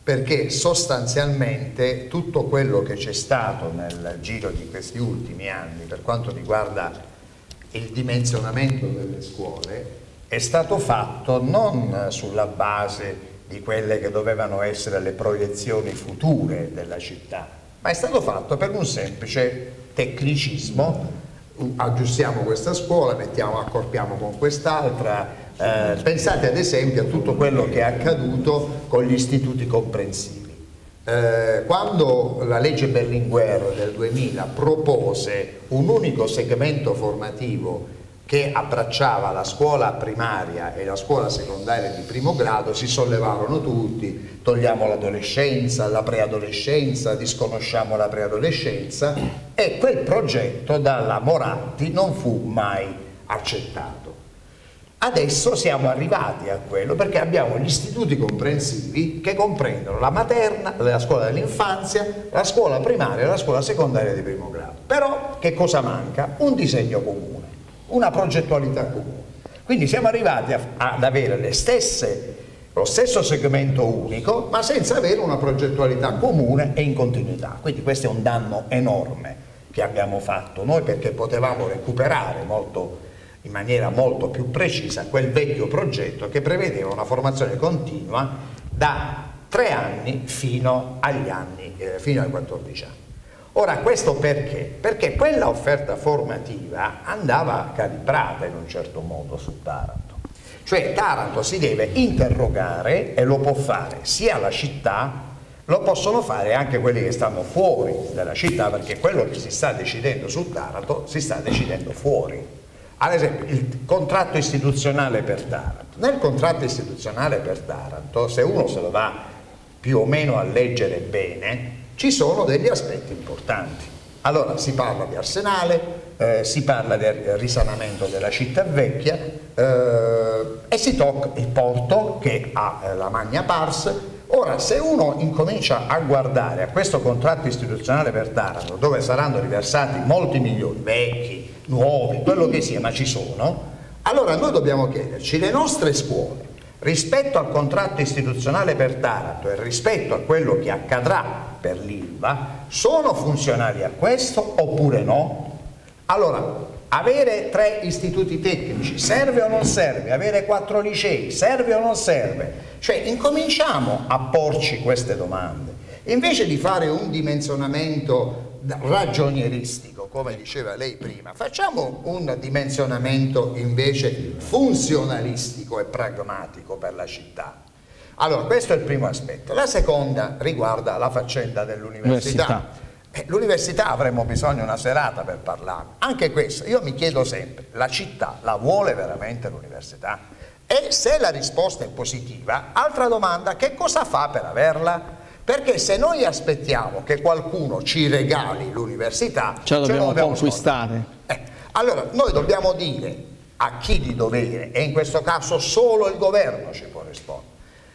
perché sostanzialmente tutto quello che c'è stato nel giro di questi ultimi anni per quanto riguarda il dimensionamento delle scuole è stato fatto non sulla base di quelle che dovevano essere le proiezioni future della città, ma è stato fatto per un semplice tecnicismo. Aggiustiamo questa scuola, mettiamo, accorpiamo con quest'altra. Eh, pensate ad esempio a tutto quello che è accaduto con gli istituti comprensivi. Eh, quando la legge Berlinguer del 2000 propose un unico segmento formativo che abbracciava la scuola primaria e la scuola secondaria di primo grado, si sollevarono tutti, togliamo l'adolescenza, la preadolescenza, disconosciamo la preadolescenza e quel progetto dalla Moratti non fu mai accettato. Adesso siamo arrivati a quello perché abbiamo gli istituti comprensivi che comprendono la materna, la scuola dell'infanzia, la scuola primaria e la scuola secondaria di primo grado. Però che cosa manca? Un disegno comune, una progettualità comune. Quindi siamo arrivati a- ad avere stesse, lo stesso segmento unico, ma senza avere una progettualità comune e in continuità. Quindi questo è un danno enorme che abbiamo fatto noi perché potevamo recuperare molto in maniera molto più precisa quel vecchio progetto che prevedeva una formazione continua da tre anni fino agli anni, eh, fino ai 14 anni. Ora questo perché? Perché quella offerta formativa andava calibrata in un certo modo su Taranto. Cioè Taranto si deve interrogare e lo può fare sia la città, lo possono fare anche quelli che stanno fuori dalla città, perché quello che si sta decidendo su Taranto si sta decidendo fuori. Ad esempio, il contratto istituzionale per Taranto. Nel contratto istituzionale per Taranto, se uno se lo va più o meno a leggere bene, ci sono degli aspetti importanti. Allora, si parla di arsenale, eh, si parla del risanamento della città vecchia eh, e si tocca il porto che ha eh, la Magna Pars. Ora, se uno incomincia a guardare a questo contratto istituzionale per Taranto, dove saranno riversati molti milioni, vecchi, nuovi, quello che sia, ma ci sono, allora noi dobbiamo chiederci, le nostre scuole, rispetto al contratto istituzionale per Taranto e rispetto a quello che accadrà per l'ILVA, sono funzionali a questo oppure no? Allora, avere tre istituti tecnici serve o non serve? Avere quattro licei serve o non serve? Cioè, incominciamo a porci queste domande. Invece di fare un dimensionamento ragionieristico, come diceva lei prima, facciamo un dimensionamento invece funzionalistico e pragmatico per la città. Allora, questo è il primo aspetto. La seconda riguarda la faccenda dell'università. Università. Eh, L'università avremmo bisogno di una serata per parlarne. Anche questo, io mi chiedo sempre, la città la vuole veramente l'università? E se la risposta è positiva, altra domanda, che cosa fa per averla? Perché se noi aspettiamo che qualcuno ci regali l'università, Ce la dobbiamo scordare. conquistare. Eh, allora, noi dobbiamo dire a chi di dovere, e in questo caso solo il governo ci può rispondere,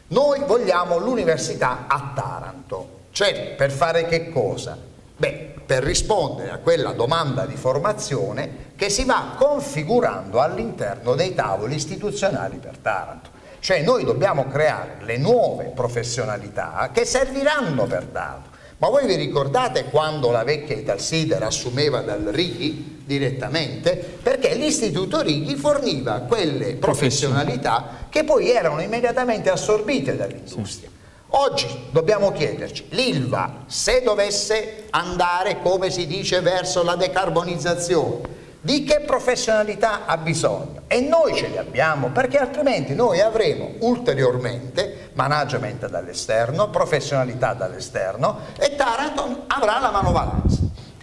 noi vogliamo l'università a Taranto. Cioè, per fare che cosa? Beh, per rispondere a quella domanda di formazione che si va configurando all'interno dei tavoli istituzionali per Taranto. Cioè noi dobbiamo creare le nuove professionalità che serviranno per Taranto. Ma voi vi ricordate quando la vecchia Italsider assumeva dal Righi direttamente? Perché l'istituto Righi forniva quelle professionalità che poi erano immediatamente assorbite dall'industria. Oggi dobbiamo chiederci, l'ILVA se dovesse andare, come si dice, verso la decarbonizzazione, di che professionalità ha bisogno e noi ce li abbiamo perché altrimenti noi avremo ulteriormente management dall'esterno, professionalità dall'esterno e Taranto avrà la manovalanza.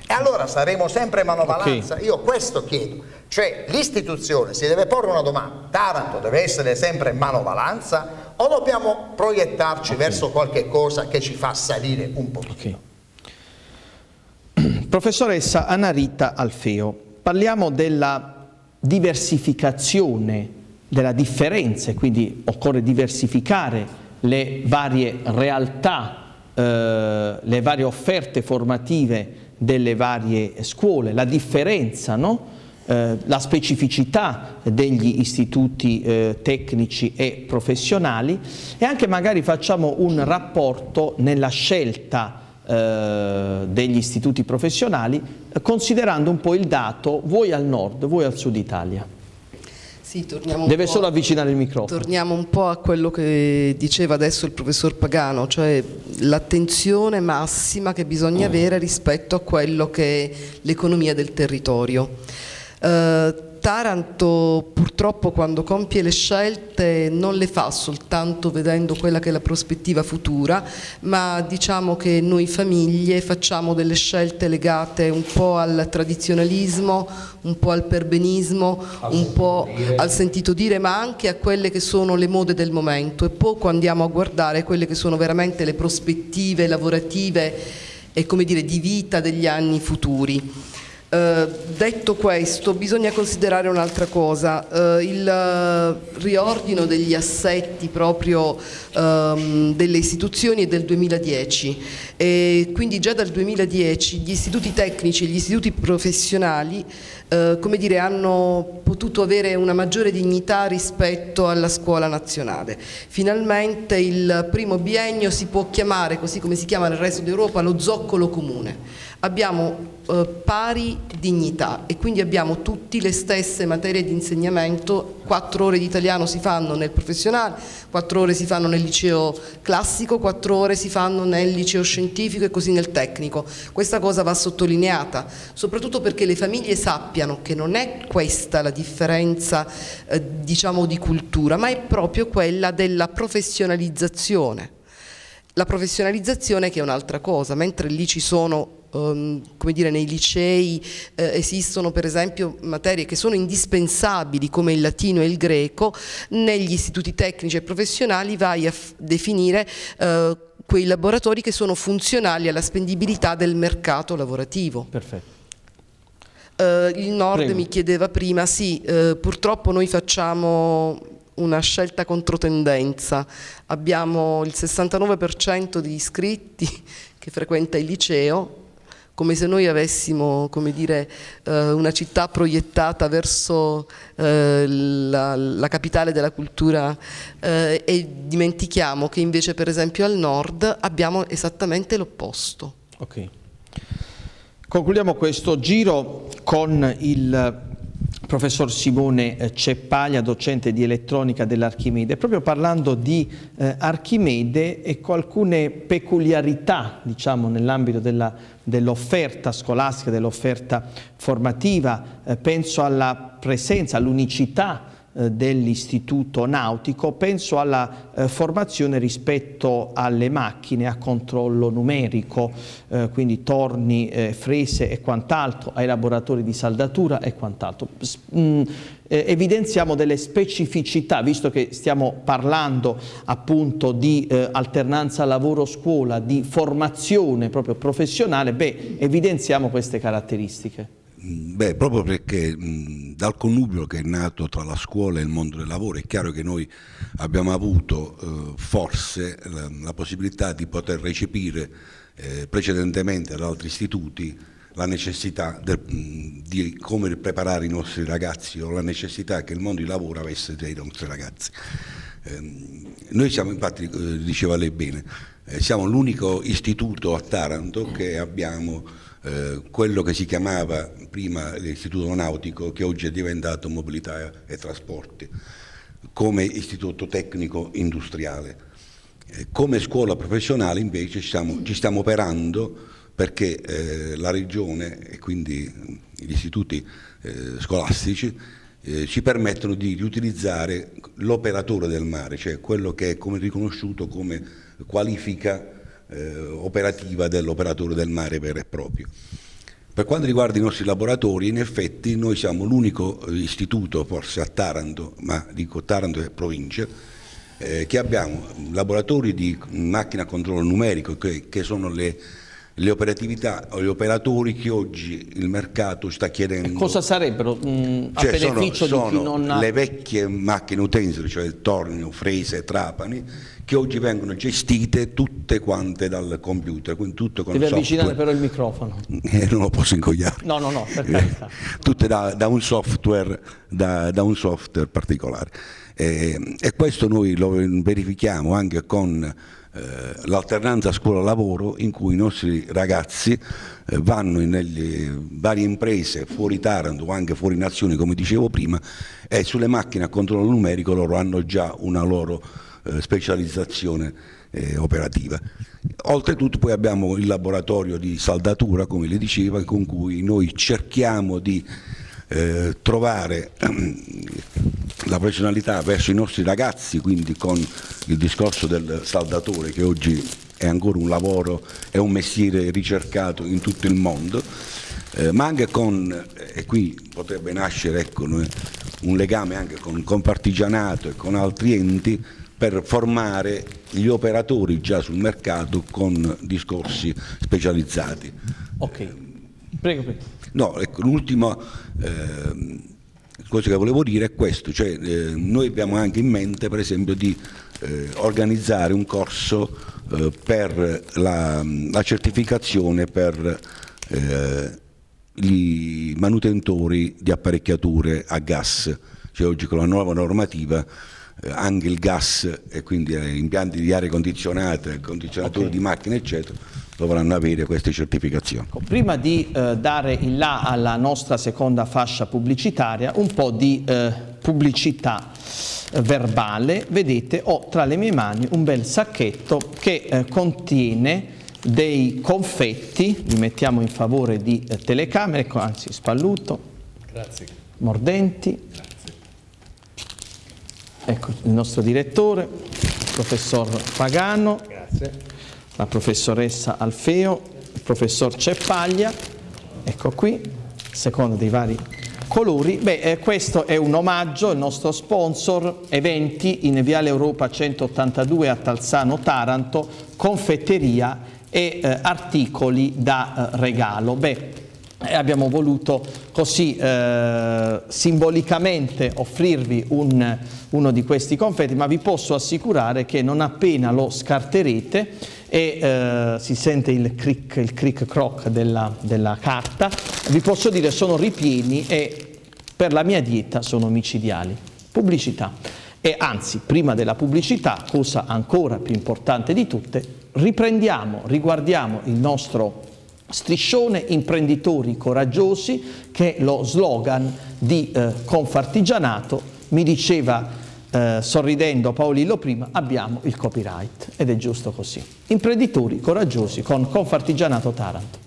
E allora saremo sempre manovalanza? Okay. Io questo chiedo, cioè l'istituzione si deve porre una domanda, Taranto deve essere sempre manovalanza o dobbiamo proiettarci okay. verso qualche cosa che ci fa salire un po'? Okay. Professoressa Anarita Alfeo, parliamo della diversificazione, della differenza, quindi occorre diversificare le varie realtà, eh, le varie offerte formative delle varie scuole, la differenza, no? eh, la specificità degli istituti eh, tecnici e professionali e anche magari facciamo un rapporto nella scelta eh, degli istituti professionali, considerando un po' il dato voi al nord, voi al sud Italia. Sì, Deve solo avvicinare il microfono. Torniamo un po' a quello che diceva adesso il professor Pagano, cioè l'attenzione massima che bisogna avere rispetto a quello che è l'economia del territorio. Uh, Taranto purtroppo quando compie le scelte non le fa soltanto vedendo quella che è la prospettiva futura, ma diciamo che noi famiglie facciamo delle scelte legate un po' al tradizionalismo, un po' al perbenismo, un po' al sentito dire, ma anche a quelle che sono le mode del momento e poco andiamo a guardare quelle che sono veramente le prospettive lavorative e come dire di vita degli anni futuri. Uh, detto questo, bisogna considerare un'altra cosa, uh, il uh, riordino degli assetti proprio um, delle istituzioni è del 2010 e quindi già dal 2010 gli istituti tecnici e gli istituti professionali come dire, hanno potuto avere una maggiore dignità rispetto alla scuola nazionale. Finalmente il primo biennio si può chiamare, così come si chiama nel resto d'Europa, lo zoccolo comune abbiamo eh, pari dignità e quindi abbiamo tutti le stesse materie di insegnamento, quattro ore di italiano si fanno nel professionale, quattro ore si fanno nel liceo classico, quattro ore si fanno nel liceo scientifico e così nel tecnico. Questa cosa va sottolineata, soprattutto perché le famiglie sappiano che non è questa la differenza eh, diciamo di cultura, ma è proprio quella della professionalizzazione. La professionalizzazione che è un'altra cosa, mentre lì ci sono come dire, nei licei eh, esistono per esempio materie che sono indispensabili come il latino e il greco, negli istituti tecnici e professionali vai a definire eh, quei laboratori che sono funzionali alla spendibilità del mercato lavorativo. Perfetto. Uh, il Nord Prego. mi chiedeva prima, sì, uh, purtroppo noi facciamo una scelta controtendenza, abbiamo il 69% di iscritti che frequenta il liceo, come se noi avessimo dire, eh, una città proiettata verso eh, la, la, capitale della cultura eh, e dimentichiamo che invece per esempio al nord abbiamo esattamente l'opposto. Ok. Concludiamo questo giro con il professor Simone eh, Ceppaglia, docente di elettronica dell'Archimede, proprio parlando di eh, Archimede e con alcune peculiarità diciamo, nell'ambito dell'offerta dell scolastica, dell'offerta formativa, eh, penso alla presenza, all'unicità dell'istituto nautico, penso alla eh, formazione rispetto alle macchine a controllo numerico, eh, quindi torni, eh, frese e quant'altro, ai laboratori di saldatura e quant'altro. Mm, eh, evidenziamo delle specificità, visto che stiamo parlando appunto di eh, alternanza lavoro-scuola, di formazione proprio professionale, beh, evidenziamo queste caratteristiche. Mm, beh, proprio perché mh, mm, dal connubio che è nato tra la scuola e il mondo del lavoro è chiaro che noi abbiamo avuto eh, forse la, la, possibilità di poter recepire eh, precedentemente da altri istituti la necessità del, mh, mm, di come preparare i nostri ragazzi o la necessità che il mondo del lavoro avesse dei nostri ragazzi. Eh, noi siamo infatti, eh, diceva lei bene, eh, siamo l'unico istituto a Taranto che abbiamo eh, quello che si chiamava prima l'Istituto Nautico, che oggi è diventato Mobilità e Trasporti, come istituto tecnico industriale. Eh, come scuola professionale invece stiamo, ci stiamo operando perché eh, la regione e quindi gli istituti eh, scolastici eh, ci permettono di riutilizzare l'operatore del mare, cioè quello che è come riconosciuto come qualifica eh, operativa dell'operatore del mare vero e proprio. Per quanto riguarda i nostri laboratori, in effetti noi siamo l'unico eh, istituto, forse a Taranto, ma dico Taranto e provincia, eh, che abbiamo laboratori di macchina a controllo numerico, che, che sono le, le operatività o gli operatori che oggi il mercato sta chiedendo. E cosa sarebbero mh, a cioè beneficio sono, di chi non ha... le vecchie macchine utensili, cioè il tornio, frese, trapani, che oggi vengono gestite tutte quante dal computer, quindi tutto con Devi software. avvicinare però il microfono. Eh, non lo posso incogliare. No, no, no, per carità. tutte da, da, un software, da, da, un software, particolare. Eh, e questo noi lo verifichiamo anche con eh, l'alternanza scuola-lavoro in cui i nostri ragazzi eh, vanno nelle varie imprese fuori Taranto anche fuori nazione come dicevo prima e sulle macchine a controllo numerico loro hanno già una loro eh, specializzazione eh, operativa. Oltretutto poi abbiamo il laboratorio di saldatura, come le diceva, con cui noi cerchiamo di eh, trovare la professionalità verso i nostri ragazzi, quindi con il discorso del saldatore che oggi è ancora un lavoro, è un mestiere ricercato in tutto il mondo, eh, ma anche con, e qui potrebbe nascere ecco, un legame anche con, con Partigianato e con altri enti, per formare gli operatori già sul mercato con discorsi specializzati. Ok, prego. prego. No, ecco, l'ultima eh, cosa che volevo dire è questo, cioè eh, noi abbiamo anche in mente per esempio di eh, organizzare un corso eh, per la, la, certificazione per eh, gli manutentori di apparecchiature a gas, cioè oggi con la nuova normativa eh, anche il gas e quindi impianti di aria condizionata, condizionatori okay. di macchine eccetera dovranno avere queste certificazioni. Ecco, prima di eh, dare il là alla nostra seconda fascia pubblicitaria, un po' di eh, pubblicità eh, verbale. Vedete, ho tra le mie mani un bel sacchetto che eh, contiene dei confetti, li mettiamo in favore di telecamere, ecco, anzi spalluto, Grazie. mordenti, Grazie. Ecco il nostro direttore, il professor Pagano, Grazie. La professoressa Alfeo, il professor Ceppaglia, ecco qui, secondo dei vari colori. Beh, eh, questo è un omaggio, il nostro sponsor, eventi in Viale Europa 182 a Talzano Taranto, confetteria e eh, articoli da eh, regalo. Beh, e abbiamo voluto così eh, simbolicamente offrirvi un, uno di questi confetti, ma vi posso assicurare che non appena lo scarterete e eh, si sente il cric, il cric croc della, della carta, vi posso dire sono ripieni e per la mia dieta sono micidiali. Pubblicità. E anzi, prima della pubblicità, cosa ancora più importante di tutte, riprendiamo, riguardiamo il nostro Striscione imprenditori coraggiosi che lo slogan di eh, Confartigianato mi diceva eh, sorridendo Paolillo prima abbiamo il copyright ed è giusto così. Imprenditori coraggiosi con Confartigianato Taranto.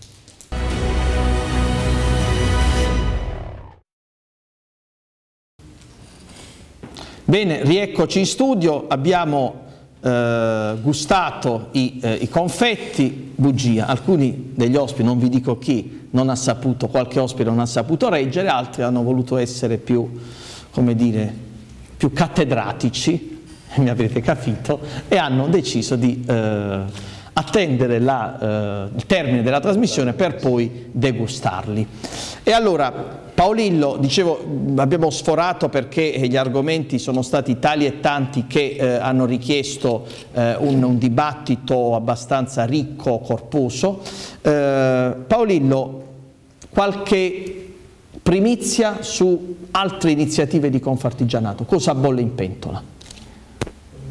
Bene, rieccoci in studio, abbiamo eh, gustato i, eh, i, confetti, bugia, alcuni degli ospiti, non vi dico chi, non ha saputo, qualche ospite non ha saputo reggere, altri hanno voluto essere più, come dire, più cattedratici, mi avrete capito, e hanno deciso di eh, attendere la, eh, il termine della trasmissione per poi degustarli. E allora Paolillo, dicevo, abbiamo sforato perché gli argomenti sono stati tali e tanti che eh, hanno richiesto eh, un, un, dibattito abbastanza ricco, corposo. Eh, Paolillo, qualche primizia su altre iniziative di Confartigianato? Cosa bolle in pentola?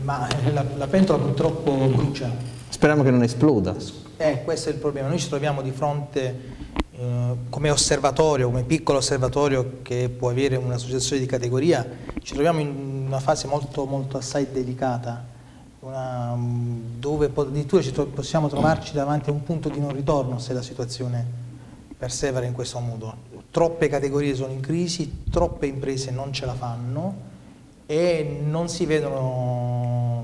Ma eh, la, la pentola purtroppo brucia. Speriamo che non esploda. Eh, questo è il problema. Noi ci troviamo di fronte eh, come osservatorio, come piccolo osservatorio che può avere un'associazione di categoria, ci troviamo in una fase molto, molto assai delicata, una, dove addirittura ci possiamo trovarci davanti a un punto di non ritorno se la situazione persevera in questo modo. Troppe categorie sono in crisi, troppe imprese non ce la fanno e non si vedono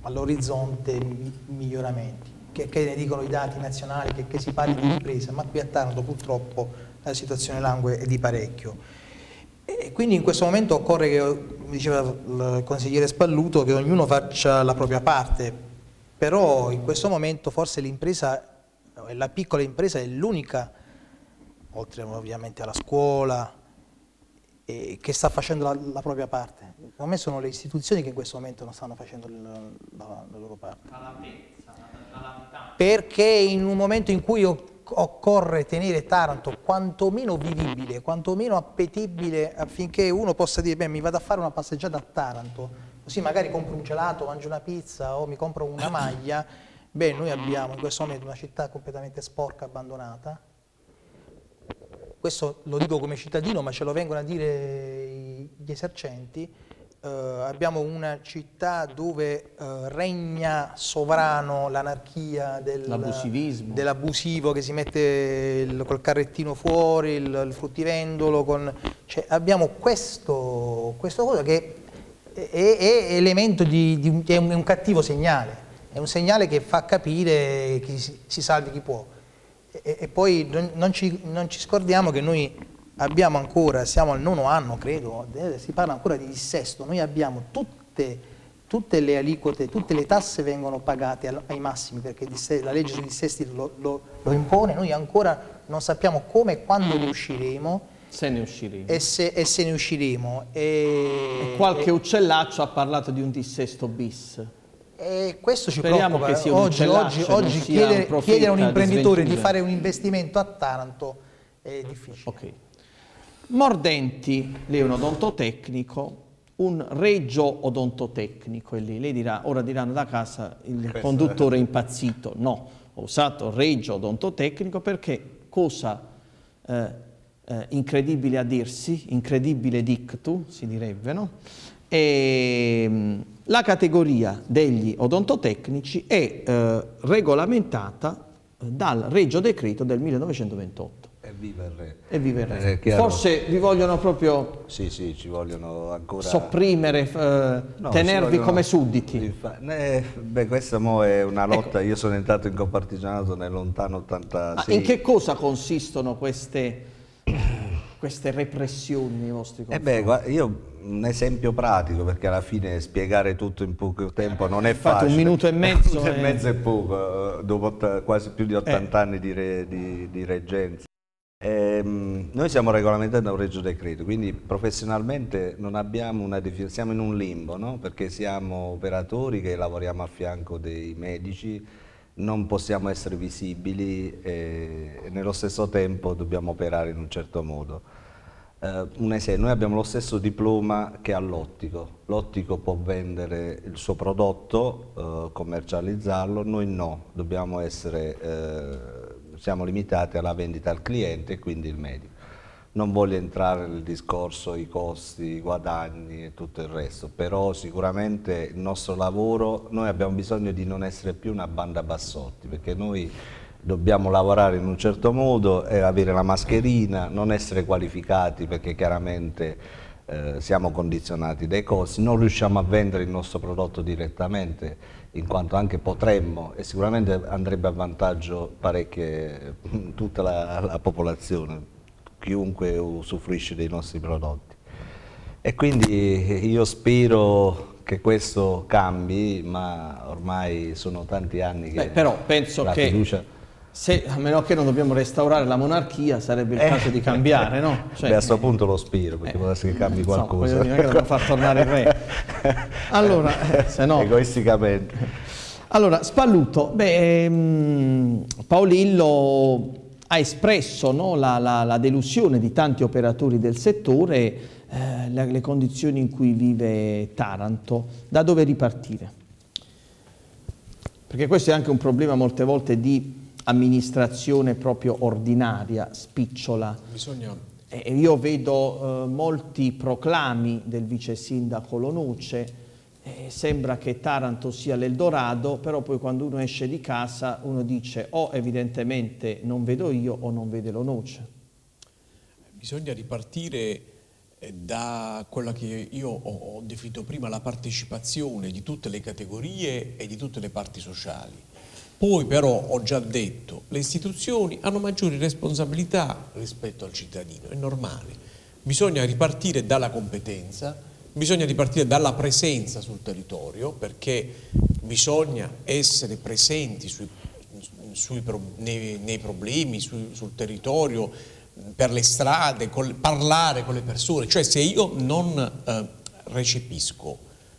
all'orizzonte miglioramenti. Che, che, ne dicono i dati nazionali, che, che si parli di impresa, ma qui a Taranto purtroppo la situazione langue è di parecchio. E quindi in questo momento occorre che, come diceva il consigliere Spalluto, che ognuno faccia la propria parte, però in questo momento forse l'impresa, la piccola impresa è l'unica, oltre ovviamente alla scuola, che sta facendo la, la, propria parte. Secondo me sono le istituzioni che in questo momento non stanno facendo la, la, la loro parte. Perché in un momento in cui occorre tenere Taranto quantomeno vivibile, quantomeno appetibile affinché uno possa dire beh mi vado a fare una passeggiata a Taranto, così magari compro un gelato, mangio una pizza o mi compro una maglia, beh noi abbiamo in questo momento una città completamente sporca, abbandonata, questo lo dico come cittadino ma ce lo vengono a dire gli esercenti, Uh, abbiamo una città dove uh, regna sovrano l'anarchia del, dell'abusivo che si mette il, col carrettino fuori, il, il fruttivendolo, con, cioè, abbiamo questo, questo cosa che è, è, è elemento di, di un, è un, un, cattivo segnale, è un segnale che fa capire che si, si salvi chi può. E, e poi non, ci, non ci scordiamo che noi abbiamo ancora, siamo al nono anno credo, eh, si parla ancora di dissesto, noi abbiamo tutte, tutte le aliquote, tutte le tasse vengono pagate ai massimi perché la legge sui dissesti lo, lo, lo impone, noi ancora non sappiamo come e quando ne usciremo. Se ne usciremo. E se, e se ne usciremo. E, e qualche e, uccellaccio ha parlato di un dissesto bis. E questo ci Speriamo preoccupa. Che sia un oggi, oggi, oggi chiedere, chiedere, a un imprenditore di fare un investimento a Taranto è difficile. Okay. Mordenti, lei è un odontotecnico, un reggio odontotecnico, e lì lei dirà, ora diranno da casa il Questo conduttore è impazzito. No, ho usato reggio odontotecnico perché cosa eh, eh, incredibile a dirsi, incredibile dictu, si direbbe, no? E, ehm, la categoria degli odontotecnici è eh, regolamentata dal Regio Decreto del 1928. Evviva il re. Evviva il re. Eh, Forse vi vogliono proprio sì, sì, ci vogliono ancora... sopprimere, eh, no, tenervi vogliono... come sudditi. Eh, beh, questa è una lotta, ecco. io sono entrato in compartigianato nel lontano 86. Ma in che cosa consistono queste, queste repressioni nei vostri confronti? Eh beh, io un esempio pratico perché alla fine spiegare tutto in poco tempo non è facile. un minuto e mezzo. un minuto e mezzo è poco, eh, dopo quasi più di 80 eh. anni di, re, di, di reggenza. Eh, noi siamo regolamentati da un regio decreto, quindi professionalmente non abbiamo una definizione, siamo in un limbo, no? perché siamo operatori che lavoriamo a fianco dei medici, non possiamo essere visibili e, e nello stesso tempo dobbiamo operare in un certo modo. Eh, un esempio, noi abbiamo lo stesso diploma che ha l'ottico, l'ottico può vendere il suo prodotto, eh, commercializzarlo, noi no, dobbiamo essere eh, siamo limitati alla vendita al cliente e quindi il medico. Non voglio entrare nel discorso i costi, i guadagni e tutto il resto, però sicuramente il nostro lavoro, noi abbiamo bisogno di non essere più una banda bassotti, perché noi dobbiamo lavorare in un certo modo e avere la mascherina, non essere qualificati perché chiaramente eh, siamo condizionati dai costi, non riusciamo a vendere il nostro prodotto direttamente in quanto anche potremmo e sicuramente andrebbe a vantaggio parecchie tutta la, la popolazione, chiunque usufruisce dei nostri prodotti. E quindi io spero che questo cambi, ma ormai sono tanti anni che Beh, però penso la che fiducia... Se, a meno che non dobbiamo restaurare la monarchia, sarebbe il eh, caso di cambiare, no? Cioè, Beh, a questo punto lo spiro, perché eh, può essere che cambi qualcosa. Non è che dobbiamo far tornare il re. Allora, eh, se no... Egoisticamente. Allora, Spalluto, beh, ehm, Paolillo ha espresso no, la, la, la, delusione di tanti operatori del settore, eh, le, le condizioni in cui vive Taranto. Da dove ripartire? Perché questo è anche un problema molte volte di amministrazione proprio ordinaria, spicciola. Bisogna... Eh, io vedo eh, molti proclami del vice sindaco Lonuce eh, sembra che Taranto sia l'Eldorado, però poi quando uno esce di casa uno dice o evidentemente non vedo io o non vede lo noce. Bisogna ripartire eh, da quella che io ho definito prima la partecipazione di tutte le categorie e di tutte le parti sociali. Poi però ho già detto, le istituzioni hanno maggiori responsabilità rispetto al cittadino, è normale. Bisogna ripartire dalla competenza, bisogna ripartire dalla presenza sul territorio perché bisogna essere presenti sui, sui, nei, nei, problemi, su, sul territorio, per le strade, col, parlare con le persone, cioè se io non eh, recepisco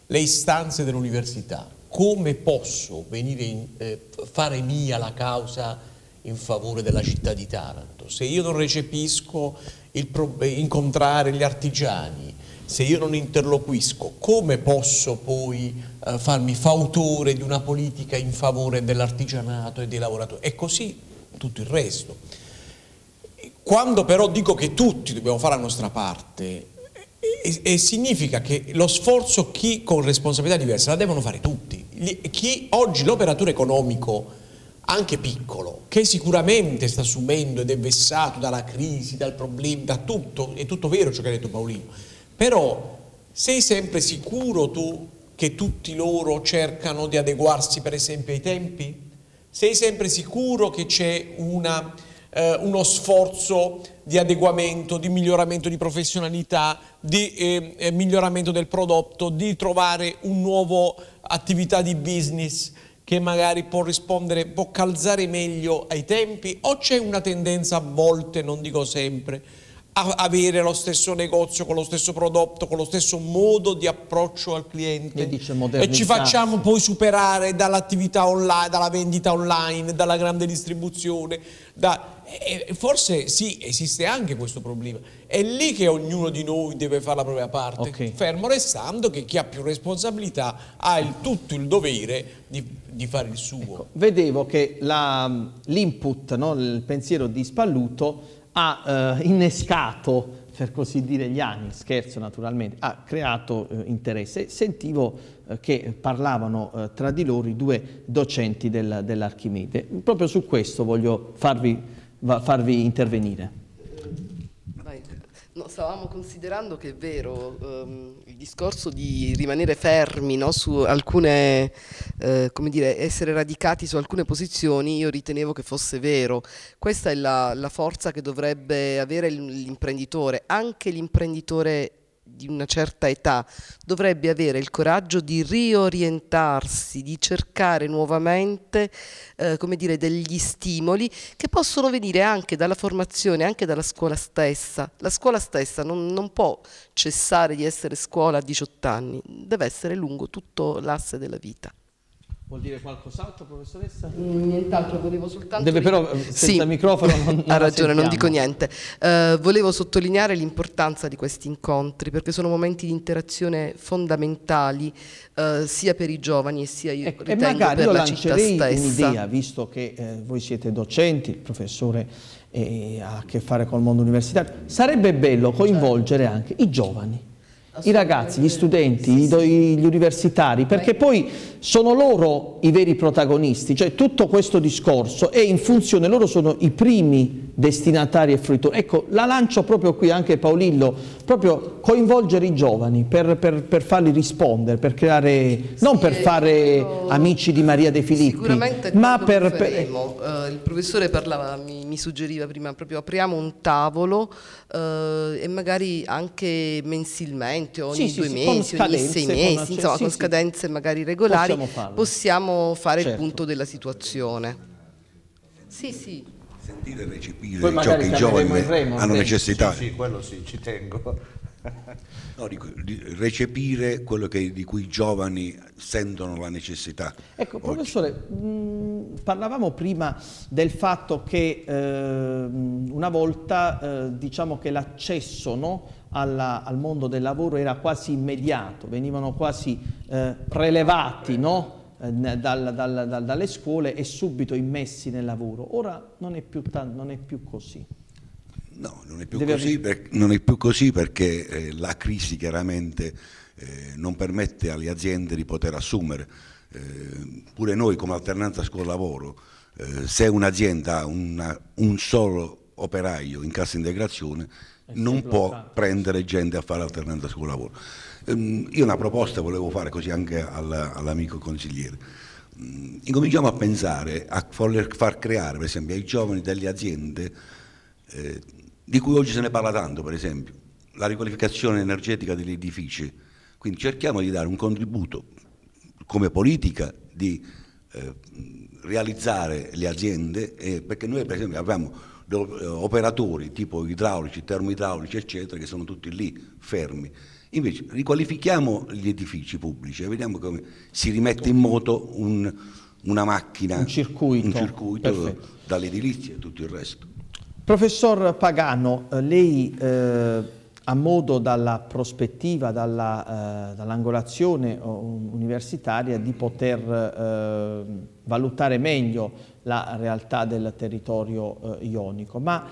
le istanze dell'università, come posso in, eh, fare mia la causa in favore della città di Taranto? Se io non recepisco incontrare gli artigiani, se io non interloquisco, come posso poi eh, farmi fautore di una politica in favore dell'artigianato e dei lavoratori? E così tutto il resto. Quando però dico che tutti dobbiamo fare la nostra parte, e, e significa che lo sforzo chi con responsabilità diverse la devono fare tutti. Chi oggi l'operatore economico anche piccolo, che sicuramente sta subendo ed è vessato dalla crisi, dal problema, da tutto, è tutto vero ciò che ha detto Paolino, però sei sempre sicuro tu che tutti loro cercano di adeguarsi per esempio ai tempi? Sei sempre sicuro che c'è eh, uno sforzo di adeguamento, di miglioramento di professionalità, di eh, eh miglioramento del prodotto, di trovare un nuovo attività di business che magari può rispondere, può calzare meglio ai tempi o c'è una tendenza a volte, non dico sempre, avere lo stesso negozio con lo stesso prodotto, con lo stesso modo di approccio al cliente e ci facciamo poi superare dall'attività online, dalla vendita online, dalla grande distribuzione. Da... forse sì, esiste anche questo problema. È lì che ognuno di noi deve fare la propria parte, okay. fermo restando che chi ha più responsabilità ha il, tutto il dovere di, di fare il suo. Ecco, vedevo che l'input, no, il pensiero di Spalluto ha eh, innescato, per così dire, gli anni, scherzo naturalmente, ha creato eh, interesse. Sentivo eh, che parlavano eh, tra di loro i due docenti del, dell'Archimede. Proprio su questo voglio farvi, farvi intervenire. No, stavamo considerando che è vero, um, il discorso di rimanere fermi no, su alcune, eh, come dire, essere radicati su alcune posizioni, io ritenevo che fosse vero. Questa è la, la forza che dovrebbe avere l'imprenditore, anche l'imprenditore di una certa età dovrebbe avere il coraggio di riorientarsi, di cercare nuovamente eh, come dire, degli stimoli che possono venire anche dalla formazione, anche dalla scuola stessa. La scuola stessa non, non può cessare di essere scuola a 18 anni, deve essere lungo tutto l'asse della vita. Vuol dire qualcos'altro, professoressa? Mm, nient'altro, volevo soltanto... Deve però, eh, senza sì, microfono non, non Ha ragione, non dico niente. Uh, volevo sottolineare l'importanza di questi incontri, perché sono momenti di interazione fondamentali, uh, sia per i giovani e sia io ecco, ritengo, e magari per io la città stessa. un'idea, visto che eh, voi siete docenti, il professore eh, ha a che fare col mondo universitario, sarebbe bello coinvolgere anche i giovani i ragazzi, gli studenti, gli universitari, perché poi sono loro i veri protagonisti, cioè tutto questo discorso è in funzione, loro sono i primi destinatari e fruitori. Ecco, la lancio proprio qui anche Paolillo, proprio coinvolgere i giovani per, per, per farli rispondere, per creare, sì, non per fare io... amici di Maria De Filippi, ma per... per... Uh, il professore parlava, mi, mi, suggeriva prima, proprio apriamo un tavolo uh, e magari anche mensilmente, ogni sì, due sì, mesi, ogni sei mesi, insomma con scadenze magari regolari, possiamo, possiamo fare certo. il punto della situazione. Sì, sì sentire e recepire ciò che i giovani remo, hanno necessità. Sì, sì, quello sì, ci tengo. no, dico, recepire quello che, di cui i giovani sentono la necessità. Ecco, oggi. professore, mh, parlavamo prima del fatto che eh, una volta eh, diciamo che l'accesso no, al mondo del lavoro era quasi immediato, venivano quasi eh, prelevati, no? Eh, dal, dal, dal, dalle scuole e subito immessi nel lavoro. Ora non è più, non è più così. No, non è più, così, per, non è più così, perché eh, la crisi chiaramente eh, non permette alle aziende di poter assumere. Eh, pure noi come alternanza scuola-lavoro, eh, se un'azienda ha una, un solo operaio in cassa integrazione, non può prendere gente a fare alternanza scuola-lavoro. Ehm, io una proposta volevo fare così anche all'amico consigliere. Mm, incominciamo a pensare a far creare, per esempio, ai giovani delle aziende, eh, di cui oggi se ne parla tanto, per esempio, la riqualificazione energetica degli edifici. Quindi cerchiamo di dare un contributo come politica di eh, realizzare le aziende, eh, perché noi per esempio abbiamo eh, operatori tipo idraulici, termoidraulici, eccetera, che sono tutti lì fermi. Invece riqualifichiamo gli edifici pubblici e vediamo come si rimette in moto un, una macchina, un circuito, un circuito dall'edilizia e tutto il resto. Professor Pagano, eh, lei eh, a modo dalla prospettiva, dalla, eh, dall'angolazione universitaria di poter eh, valutare meglio la realtà del territorio eh, ionico, ma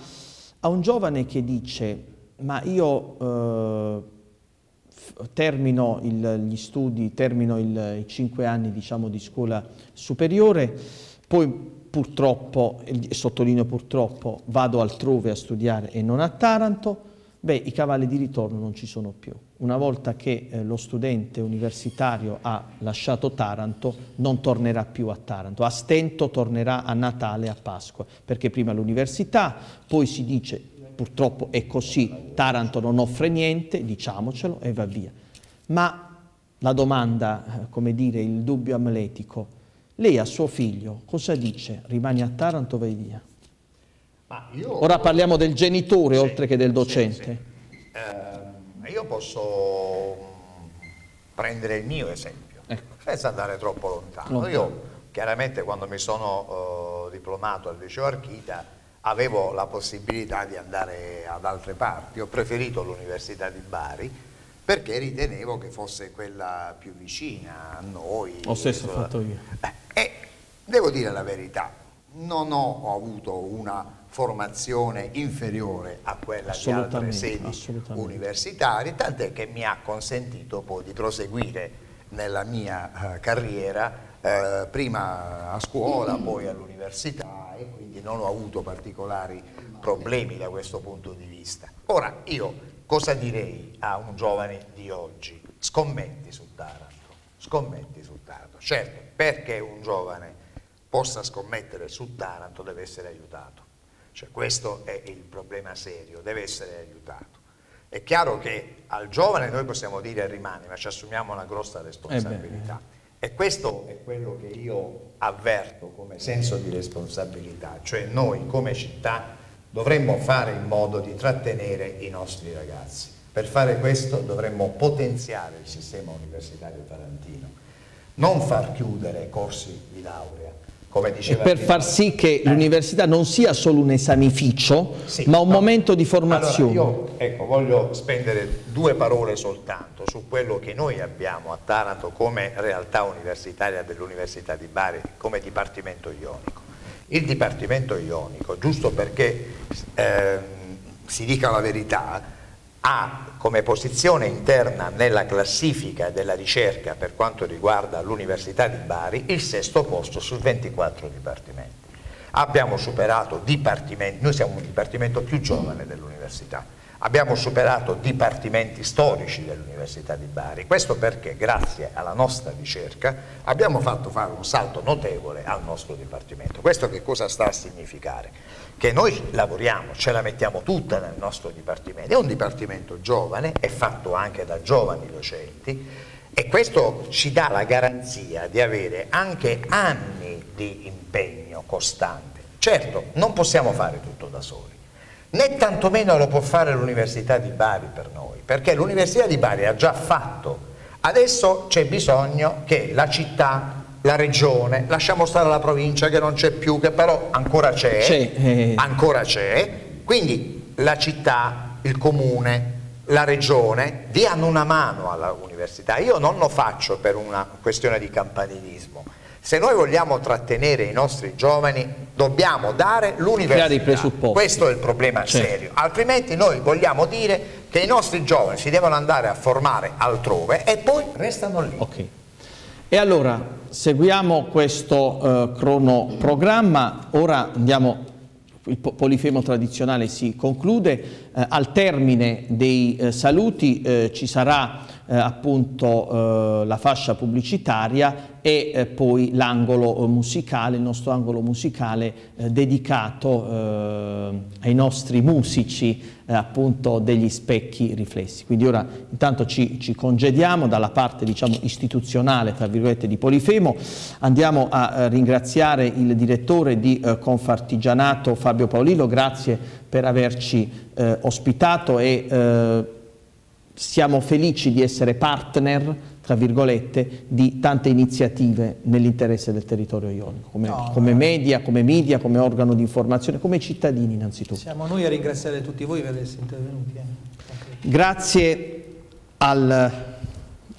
a un giovane che dice ma io eh, termino il, gli studi, termino il, i cinque anni diciamo, di scuola superiore, poi purtroppo, e sottolineo purtroppo, vado altrove a studiare e non a Taranto, Beh, i cavalli di ritorno non ci sono più. Una volta che eh, lo studente universitario ha lasciato Taranto, non tornerà più a Taranto. A stento tornerà a Natale a Pasqua, perché prima l'università, poi si dice, purtroppo è così, Taranto non offre niente, diciamocelo, e va via. Ma la domanda, eh, come dire, il dubbio amletico, lei a suo figlio cosa dice? Rimani a Taranto o vai via? Io... Ora parliamo del genitore sì, oltre che del docente. Sì, sì. Eh, io posso prendere il mio esempio, ecco. senza andare troppo lontano. lontano. Io chiaramente quando mi sono uh, diplomato al liceo Archita avevo la possibilità di andare ad altre parti. Ho preferito l'Università di Bari perché ritenevo che fosse quella più vicina a noi. Ho stesso fatto io. Eh, e devo dire la verità, non ho avuto una formazione inferiore a quella di altre sedi universitarie, tant'è che mi ha consentito poi di proseguire nella mia uh, carriera, uh, prima a scuola, poi all'università quindi non ho avuto particolari problemi da questo punto di vista. Ora, io cosa direi a un giovane di oggi? Scommetti su Taranto, scommetti su Taranto. Certo, perché un giovane possa scommettere su Taranto deve essere aiutato cioè, questo è il problema serio, deve essere aiutato. È chiaro che al giovane noi possiamo dire rimane, ma ci assumiamo una grossa responsabilità. E questo è quello che io avverto come senso di responsabilità, cioè noi come città dovremmo fare in modo di trattenere i nostri ragazzi. Per fare questo dovremmo potenziare il sistema universitario tarantino, non far chiudere corsi di laurea, per far sì che eh. l'università non sia solo un esamificio, sì, ma un no. momento di formazione. Allora io ecco, voglio spendere due parole soltanto su quello che noi abbiamo a Taranto come realtà universitaria dell'Università di Bari, come Dipartimento Ionico. Il Dipartimento Ionico, giusto perché eh, si dica la verità, ha come posizione interna nella classifica della ricerca per quanto riguarda l'Università di Bari il sesto posto su 24 dipartimenti. Abbiamo superato dipartimenti, noi siamo un dipartimento più giovane dell'università, abbiamo superato dipartimenti storici dell'Università di Bari, questo perché grazie alla nostra ricerca abbiamo fatto fare un salto notevole al nostro dipartimento. Questo che cosa sta a significare? Che noi lavoriamo, ce la mettiamo tutta nel nostro dipartimento, è un dipartimento giovane, è fatto anche da giovani docenti e questo ci dà la garanzia di avere anche anni di impegno costante. Certo, non possiamo fare tutto da soli, né tantomeno lo può fare l'Università di Bari per noi, perché l'Università di Bari ha già fatto, adesso c'è bisogno che la città la regione, lasciamo stare la provincia che non c'è più, che però ancora c'è, eh. ancora c'è, quindi la città, il comune, la regione diano una mano all'università. Io non lo faccio per una questione di campanilismo. Se noi vogliamo trattenere i nostri giovani dobbiamo dare l'università. Questo è il problema certo. serio. Altrimenti noi vogliamo dire che i nostri giovani si devono andare a formare altrove e poi restano lì. Ok. E allora seguiamo questo eh, cronoprogramma, ora andiamo il polifemo tradizionale si conclude, eh, al termine dei eh, saluti eh, ci sarà eh, appunto eh, la fascia pubblicitaria e eh, poi l'angolo musicale, il nostro angolo musicale dedicato ai nostri musici appunto degli specchi riflessi. Quindi ora intanto ci, ci congediamo dalla parte diciamo istituzionale tra virgolette di Polifemo, andiamo a ringraziare il direttore di Confartigianato Fabio Paolillo, grazie per averci ospitato e siamo felici di essere partner, tra virgolette, di tante iniziative nell'interesse del territorio ionico, come, no, come, media, come media, come organo di informazione, come cittadini innanzitutto. Siamo noi a ringraziare tutti voi per essere intervenuti. Eh. Grazie al,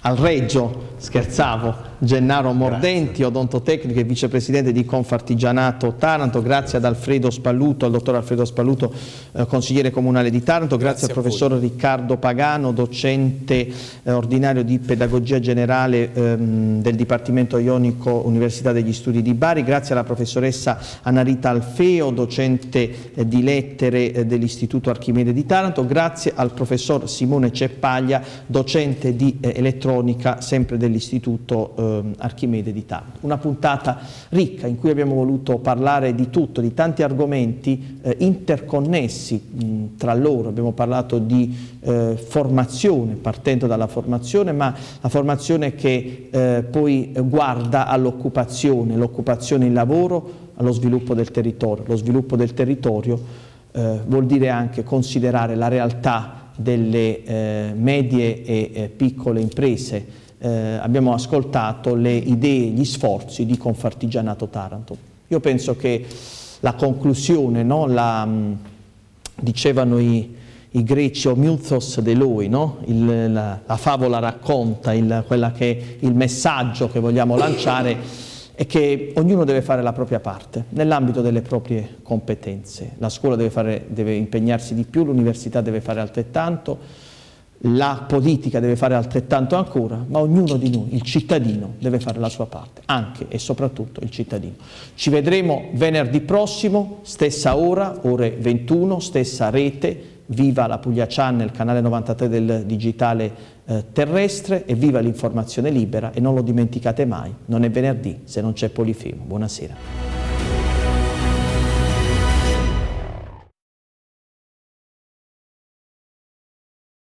al Reggio, scherzavo, Gennaro Mordenti, odontotecnico e vicepresidente di Confartigianato Taranto, grazie ad Alfredo Spalluto, al dottor Alfredo Spalluto, eh, consigliere comunale di Taranto, grazie, grazie al professor Riccardo Pagano, docente eh, ordinario di pedagogia generale ehm, del Dipartimento Ionico Università degli Studi di Bari, grazie alla professoressa Anarita Alfeo, docente eh, di lettere eh, dell'Istituto Archimede di Taranto, grazie al professor Simone Ceppaglia, docente di eh, elettronica sempre dell'Istituto eh, Archimede di Taranto. Una puntata ricca in cui abbiamo voluto parlare di tutto, di tanti argomenti eh, interconnessi mh, tra loro. Abbiamo parlato di eh, formazione, partendo dalla formazione, ma la formazione che eh, poi guarda all'occupazione, l'occupazione in lavoro, allo sviluppo del territorio. Lo sviluppo del territorio eh, vuol dire anche considerare la realtà delle eh, medie e eh, piccole imprese, eh, abbiamo ascoltato le idee, gli sforzi di Confartigianato Taranto. Io penso che la conclusione, no? la, mh, dicevano i, i greci o mythos deloi, no? il, la, la, favola racconta il, che il messaggio che vogliamo lanciare è che ognuno deve fare la propria parte nell'ambito delle proprie competenze. La scuola deve, fare, deve impegnarsi di più, l'università deve fare altrettanto, la politica deve fare altrettanto ancora, ma ognuno di noi, il cittadino, deve fare la sua parte, anche e soprattutto il cittadino. Ci vedremo venerdì prossimo, stessa ora, ore 21, stessa rete, viva la Puglia Channel, canale 93 del digitale eh, terrestre e viva l'informazione libera e non lo dimenticate mai, non è venerdì se non c'è Polifemo. Buonasera.